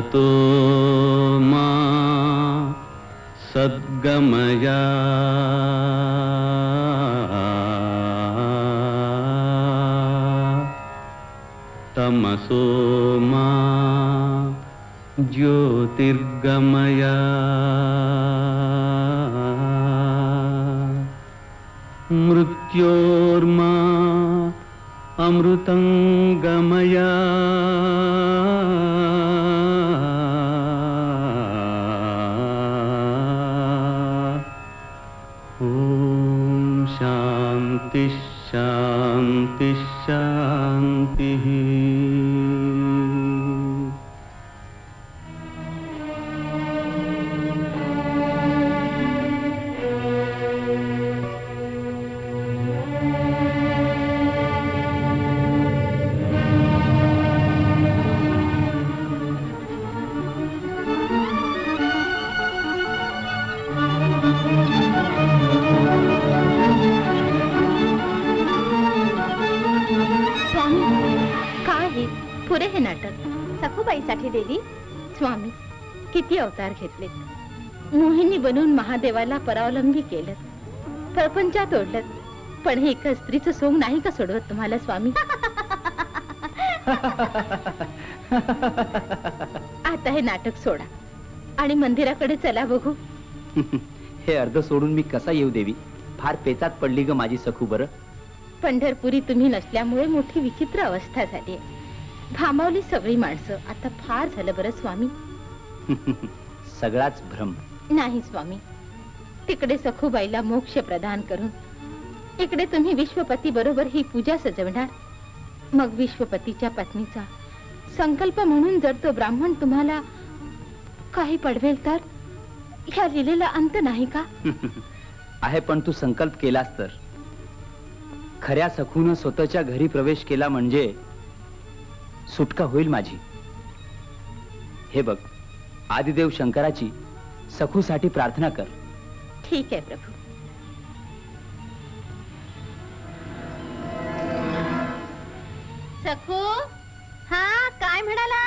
असतो महादेवाला परावलंबी केलं. प्रपंचात ओढलं पण हे एका स्त्रीचं सोंग नाही का सोडवत तुम्हाला स्वामी? आता हे नाटक सोडा. आणि मंदिराकडे चला बघू. हे अर्ध सोडून मी कसा येऊ देवी? फार पेचात पडली ग माझी सखू बरं. पंढरपुरी तुम्ही नसल्यामुळे मोठी विचित्र अवस्था झाली भामावली सगळी माणसं. आता फार झालं बरं स्वामी. सगळाच भ्रम. नाही स्वामी. तिकडे सखूबाईला मोक्ष प्रदान करून. इकडे तुम्ही विश्वपती बरोबर ही पूजा सजवणार. मग विश्वपतीच्या पत्नीचा संकल्प म्हणून जर तो ब्राह्मण तुम्हाला काही पडवेल तर? ह्या लिलेला अंत नाही का? आहे पण तू संकल्प केलास तर. खऱ्या सखून स्वतःच्या घरी प्रवेश केला म्हणजे सुटका होईल माझी. हे बघ आदिदेव शंकराची सखूसाठी प्रार्थना कर. ठीक है, प्रभु। सखू, हा, काय म्हणाला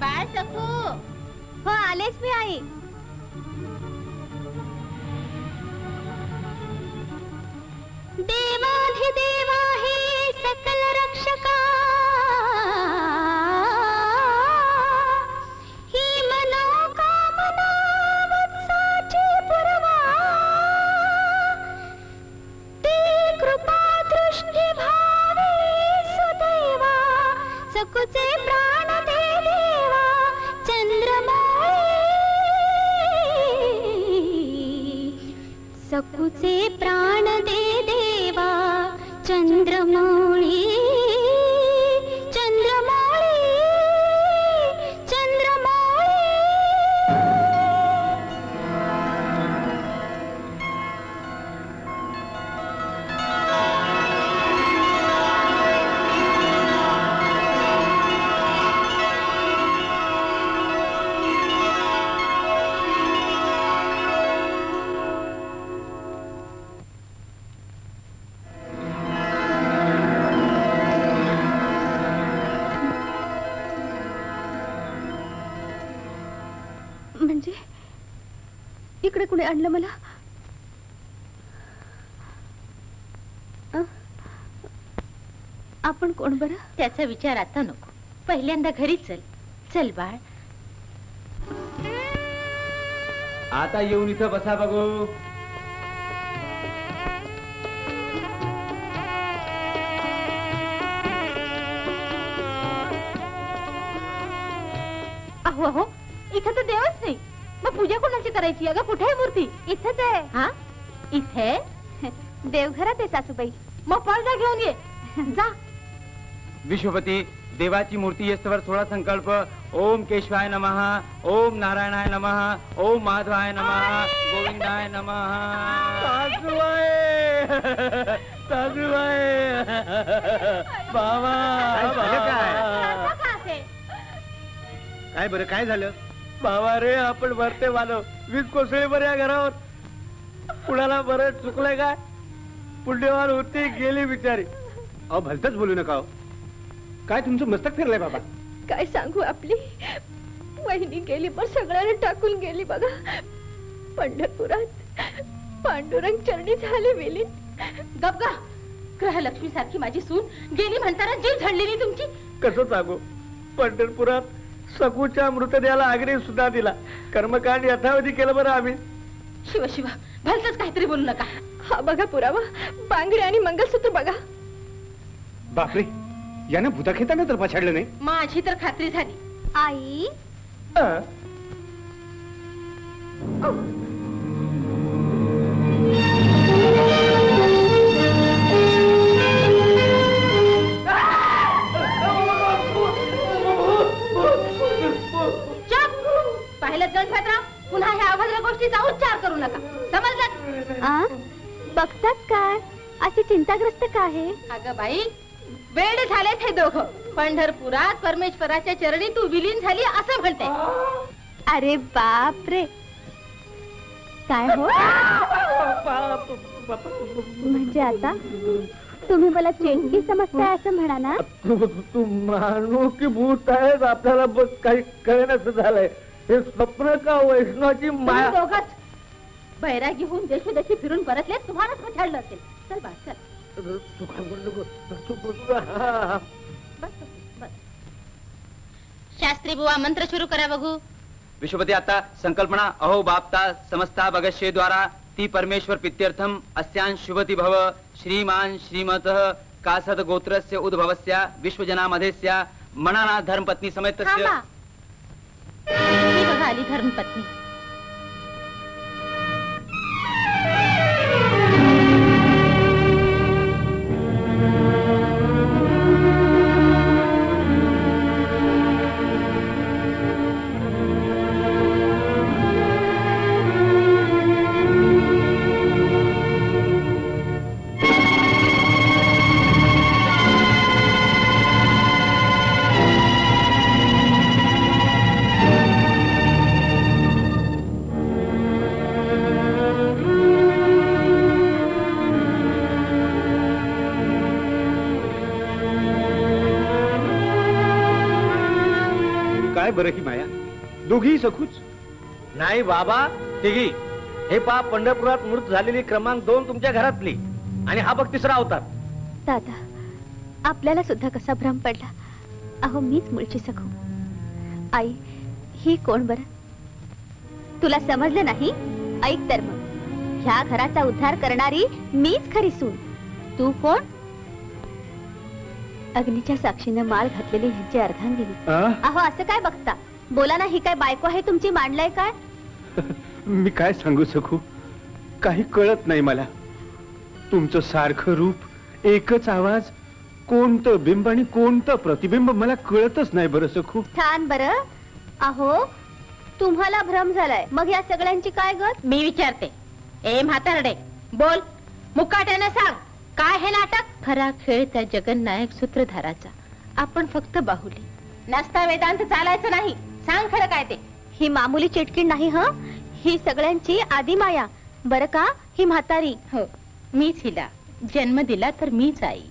बाळ सखू, हो, आलेच मी आई. देवाधिदेवा हे आणलं मला? अं? आपण कोण बरं? त्याचा विचार आता नको. पहिल्यांदा घरी चल. चल बाळ. आता येऊन इथं बसा बघू. करायची अगं कुठे आहे मूर्ती? इथंच आहे. हा? इथे? देवघरात आहे सासूबाई. मग पडदा घेऊन ये. जा. विश्वपती देवाची मूर्ती येस्तवर सोळा संकल्प. ओम केशवाय नमः ओम नारायणाय नमः ओम माधवाय नमः गोविंदाय नमः. बाबा काय बरं काय झालं? बाबा रे आपण भरते मानव वीज कोसळी बरं या घरावर. कुणाला बरं चुकलंय काय? पुण्यवान होती गेली बिचारी. अहो भलतच बोलू नका हो. काय तुमचं मस्तक फिरलंय बाबा. काय सांगू आपली? वहिनी गेली पण सगळ्यांना टाकून गेली बघा. पंढरपुरात पांडुरंग चरणी झाले विलीन. गपगा ग्रहलक्ष्मी सारखी माझी सून. गेली म्हणताना जीव झडलेली तुमची. कसं सांगू? पंढरपुरात सकूच्या मृतदेहाला आग्रही सुद्धा दिला. कर्मकांड यथावधी केलं बरं आम्ही. शिव शिव भलतच काहीतरी बोलू नका. हा बघा पुरावा. बांगडी आणि मंगलसूत्र बघा. बापरे यानं भूताखेताना तर पछाडलं नाही. माझी तर खात्री झाली. आई? अं, गोष्टीचा उच्चार करू नका. समजलं? बघतात काय? अशी चिंताग्रस्त का आहे? अगं बाई वेळ झालेत हे दोघं. पंढरपुरात परमेश्वराच्या चरणी तू विलीन झाली असं म्हणते. अरे बाप रे काय हो? म्हणजे आता तुम्ही मला चेंडकी समजताय असं म्हणा ना. तू मानू की भूत आहेस आपल्याला काही कळेनच झालंय. हे स्वप्न का वैष्णवाची तुम्ही माया दोघंच बैरागी होऊन देशोदेशी फिरून परतले तुम्हालाच पछाडलं असेल. चल चल. तू नको. तू हा. बस बस शास्त्री बुवा मंत्र सुरू करा बघू. विश्वपती आता संकल्पना अहो बाप्ता समस्ता भगश्ये द्वारा ती परमेश्वर पित्यर्थम अस्यान शुभती भव श्रीमान श्रीमत कासद गोत्रस्य उद्भवस्य विश्वजनामध्यस्य मनाना धर्मपत्नी समेत थांबा. ही आली धर्मपत्नी. दोघी सखूच. नाही बाबा तिघी. हे पा पंढरपुरात मृत झालेली क्रमांक दोन तुमच्या घरातली. आणि हा बघ तिसरा अवतार. दादा आपल्याला सुद्धा कसा भ्रम पडला. अहो मीच मुळची सखू. आई ही कोण बर? तुला समजलं नाही? ऐक तर मग. ह्या घराचा उद्धार करणारी मीच खरी सून. तू कोण? अग्नीच्या साक्षीनं माळ घातलेली ह्यांची अर्धांगिनी? अहो असं काय बघता? बोला ना ही काय बायको आहे तुमची? मांडलंय काय? मी काय सांगू सखू? काही कळत नाही मला. तुमचं सारखं रूप एकच आवाज कोणतं बिंब आणि कोणतं प्रतिबिंब मला कळतच नाही बरं सखू. छान बर. अहो तुम्हाला भ्रम झालाय. मग या सगळ्यांची काय गत? मी विचारते. ए म्हातारडे बोल. मुकाट्यानं सांग. काय हे नाटक? खरा खेळ त्या जगन्नायक सूत्रधाराचा. आपण फक्त बाहुली. नसता वेदांत चालायचं नाही. सांग खरं काय ते? ही मामुली चिटकीण नाही ह? ही सगळ्यांची आदिमाया बर का? ही म्हातारी. हो. मीच हिला. जन्म दिला तर मीच आई.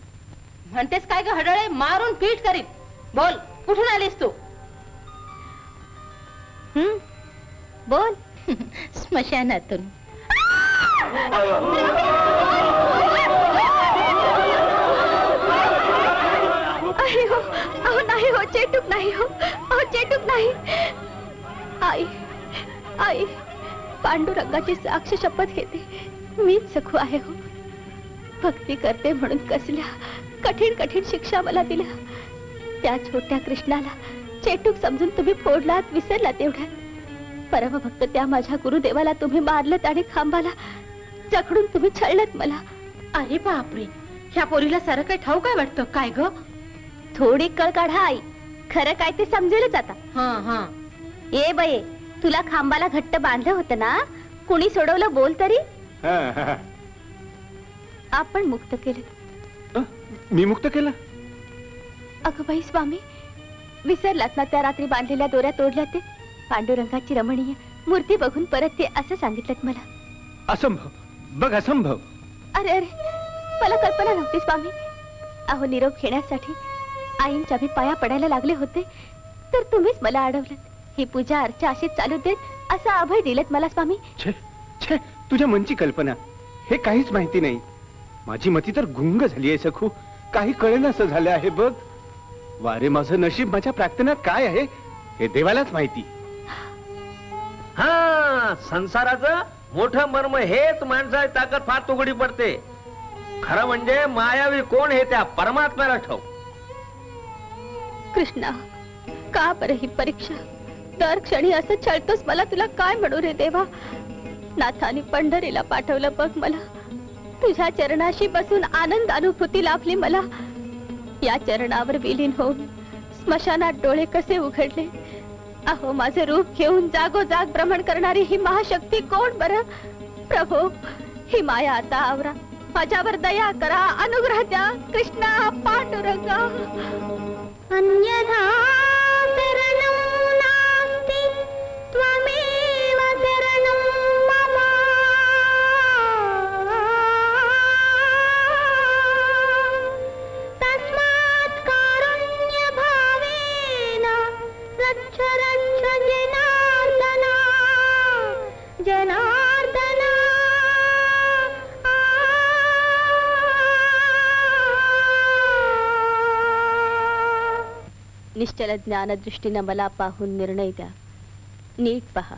म्हणतेस काय ग हडळे? मारून पीठ करीत. बोल कुठून आलीस तू? हं? बोल. स्मशानातून. नाही हो. अहो नाही हो चेटूक नाही हो. अहो चेटूक नाही. आई आई पांडुरंगाची साक्ष शपथ घेते. मीच सखू आहे हो. भक्ती करते म्हणून कसल्या कठीण कठीण शिक्षा मला दिल्या. त्या छोट्या कृष्णाला चेटूक समजून तुम्ही फोडलात विसरला तेवढ्यात परमभक्त त्या माझ्या गुरुदेवाला तुम्ही मारलत आणि खांबाला जखडून तुम्ही छळलत मला. अरे बापरे ह्या पोरीला सारं काही ठाऊ काय वाटतं? काय ग? थोडी कळ काढा आई. खरं काय ते समजेलच आता. हा हा. ए बये तुला खांबाला घट्ट बांधलं होतं ना? कुणी सोडवलं बोल तरी? हा, हा, हा. आपण मुक्त केलं. अ, मी मुक्त केला? अगं बाई स्वामी विसरलात ना त्या रात्री बांधलेल्या दोऱ्या तोडल्या ते? पांडुरंगाची रमणीय मूर्ती बघून परत ते असं सांगितलं मला. असंभव. बघ असंभव. अरे अरे मला कल्पना नव्हती स्वामी. अहो निरोप घेण्यासाठी आईंच्या मी पाया पडायला लागले होते तर तुम्हीच मला अडवलं ही पूजा अर्चा अशीच चालू देत असं अभय दिलेत मला स्वामी. छे छे तुझ्या मनची कल्पना. हे काहीच माहिती नाही. माझी मती तर गुंग झाली आहे सखू. काही कळेनासं झालं आहे बघ. वारे माझं नशीब माझ्या प्रार्थना काय आहे हे देवालाच माहिती. हा संसाराचं मोठं मर्म हेच माणसाची ताकद फार तुगडी पडते. खरं म्हणजे मायावी कोण हे त्या परमात्म्याला ठेव कृष्णा का बरं ही परीक्षा? दर क्षणी असं छळतोस मला तुला काय म्हणू रे देवा? नाथाने पंढरीला पाठवलं बघ मला. तुझ्या चरणाशी बसून आनंद अनुभूती लाभली मला. या चरणावर विलीन होऊन स्मशानात डोळे कसे उघडले? अहो माझे रूप घेऊन जागोजाग भ्रमण करणारी ही महाशक्ती कोण बर? प्रभो ही माया आता आवरा. माझ्यावर दया करा अनुग्रह द्या. कृष्णा पांडुरंगा! अन्यथा निश्चल ज्ञानदृष्टीनं मला पाहून निर्णय द्या नीट पहा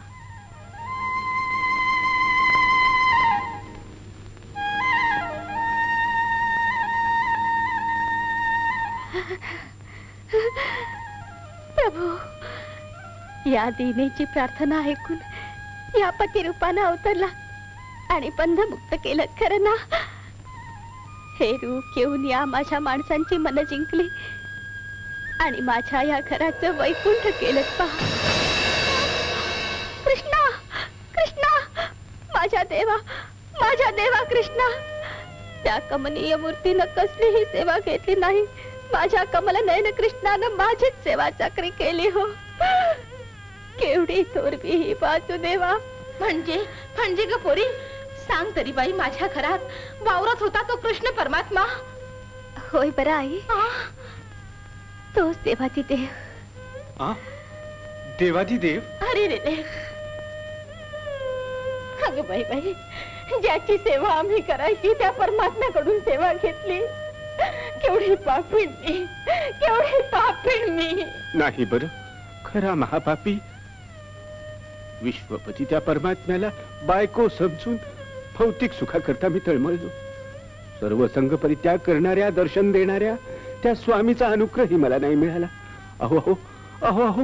प्रभू या दिनेची प्रार्थना ऐकून या पती रूपानं अवतरला आणि बंधमुक्त केलं खरं ना हे रूप घेऊन या माझ्या माणसांची मन जिंकली आणि माझ्या या घराचं वैकुंठ केलं पहा. कृष्णा कृष्णा माझ्या देवा माझ्या देवा कृष्णा. त्या कमनीय मूर्तीनं कसलीही सेवा घेतली नाही. माझ्या कमल नयन कृष्णानं माझीच सेवा चाकरी केली हो. केवढी थोरवी ही वासुदेवा म्हणजे म्हणजे ग पोरी सांग तरी बाई माझ्या घरात वावरत होता तो कृष्ण परमात्मा? होय बरं आई. आ, तोच देवाची देव. आ? देवाधी देव? अरे रे रे. अगं बाई बाई ज्याची सेवा आम्ही करायची त्या परमात्म्याकडून सेवा घेतली. केवढी पापीण मी केवढी पापीण मी. नाही बर. खरा महापापी. विश्वपती त्या परमात्म्याला बायको समजून भौतिक सुखाकरता मी तळमळलो. सर्व संघ परित्याग करणाऱ्या दर्शन देणाऱ्या त्या स्वामीचा अनुग्रही मला नाही मिळाला. अहो अहो अहो अहो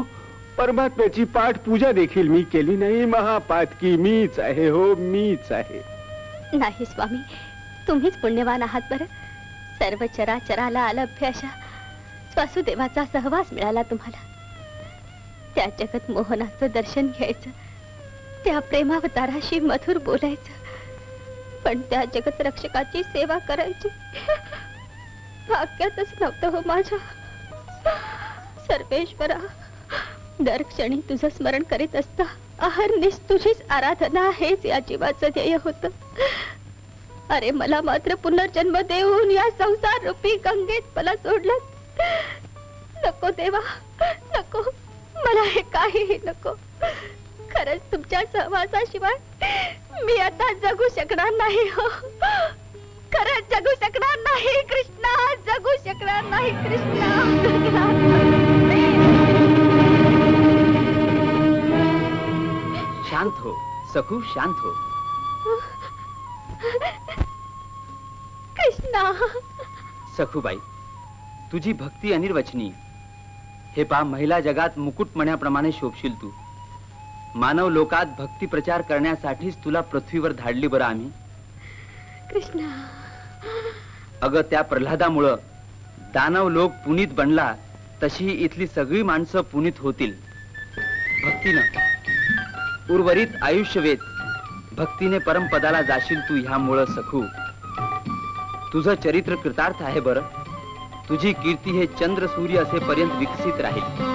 परमात्म्याची पाठ पूजा देखील मी केली नाही. महापातकी मीच आहे हो मीच आहे. नाही स्वामी. तुम्हीच पुण्यवान आहात बरं. सर्व चराचराला अलभ्य अशा वासुदेवाचा सहवास मिळाला तुम्हाला. त्या जगत मोहनाचं दर्शन घ्यायचं. त्या प्रेमावताराशी मधुर बोलायचं. पण त्या जगत रक्षकाची सेवा करायची. वाक्यातच नव्हतं हो माझ्या. सर्वेश्वरा दर क्षणी तुझं स्मरण करीत असता अहर्निश तुझीच आराधना हेच या जीवाचं ध्येय होत. अरे मला मात्र पुनर्जन्म देऊन या संसार रूपी गंगेत मला सोडलं. नको देवा नको मला हे काहीही नको. खरंच तुमच्या सहवासाशिवाय मी आता जगू शकणार नाही हो. खरंच जगू शकणार नाही कृष्णा जगू शकणार नाही कृष्णा. जगणार. शांत हो सखू शांत हो. कृष्णा. सखूबाई तुझी भक्ती अनिर्वचनीय. हे पा महिला जगात मुकुटमण्याप्रमाणे शोभशील तू. मानव लोकात भक्ती प्रचार करण्यासाठीच तुला पृथ्वीवर धाडली बरं आम्ही. कृष्णा. अगं त्या प्रल्हादामुळं दानव लोक पुनीत बनला तशी इथली सगळी माणसं पुनीत होतील. भक्तीनं. उर्वरित आयुष्यवेद भक्तीने परमपदाला जाशील तू ह्यामुळं सखू. तुझं चरित्र कृतार्थ आहे बरं. तुझी कीर्ती हे चंद्र सूर्य असेपर्यंत विकसित राहील.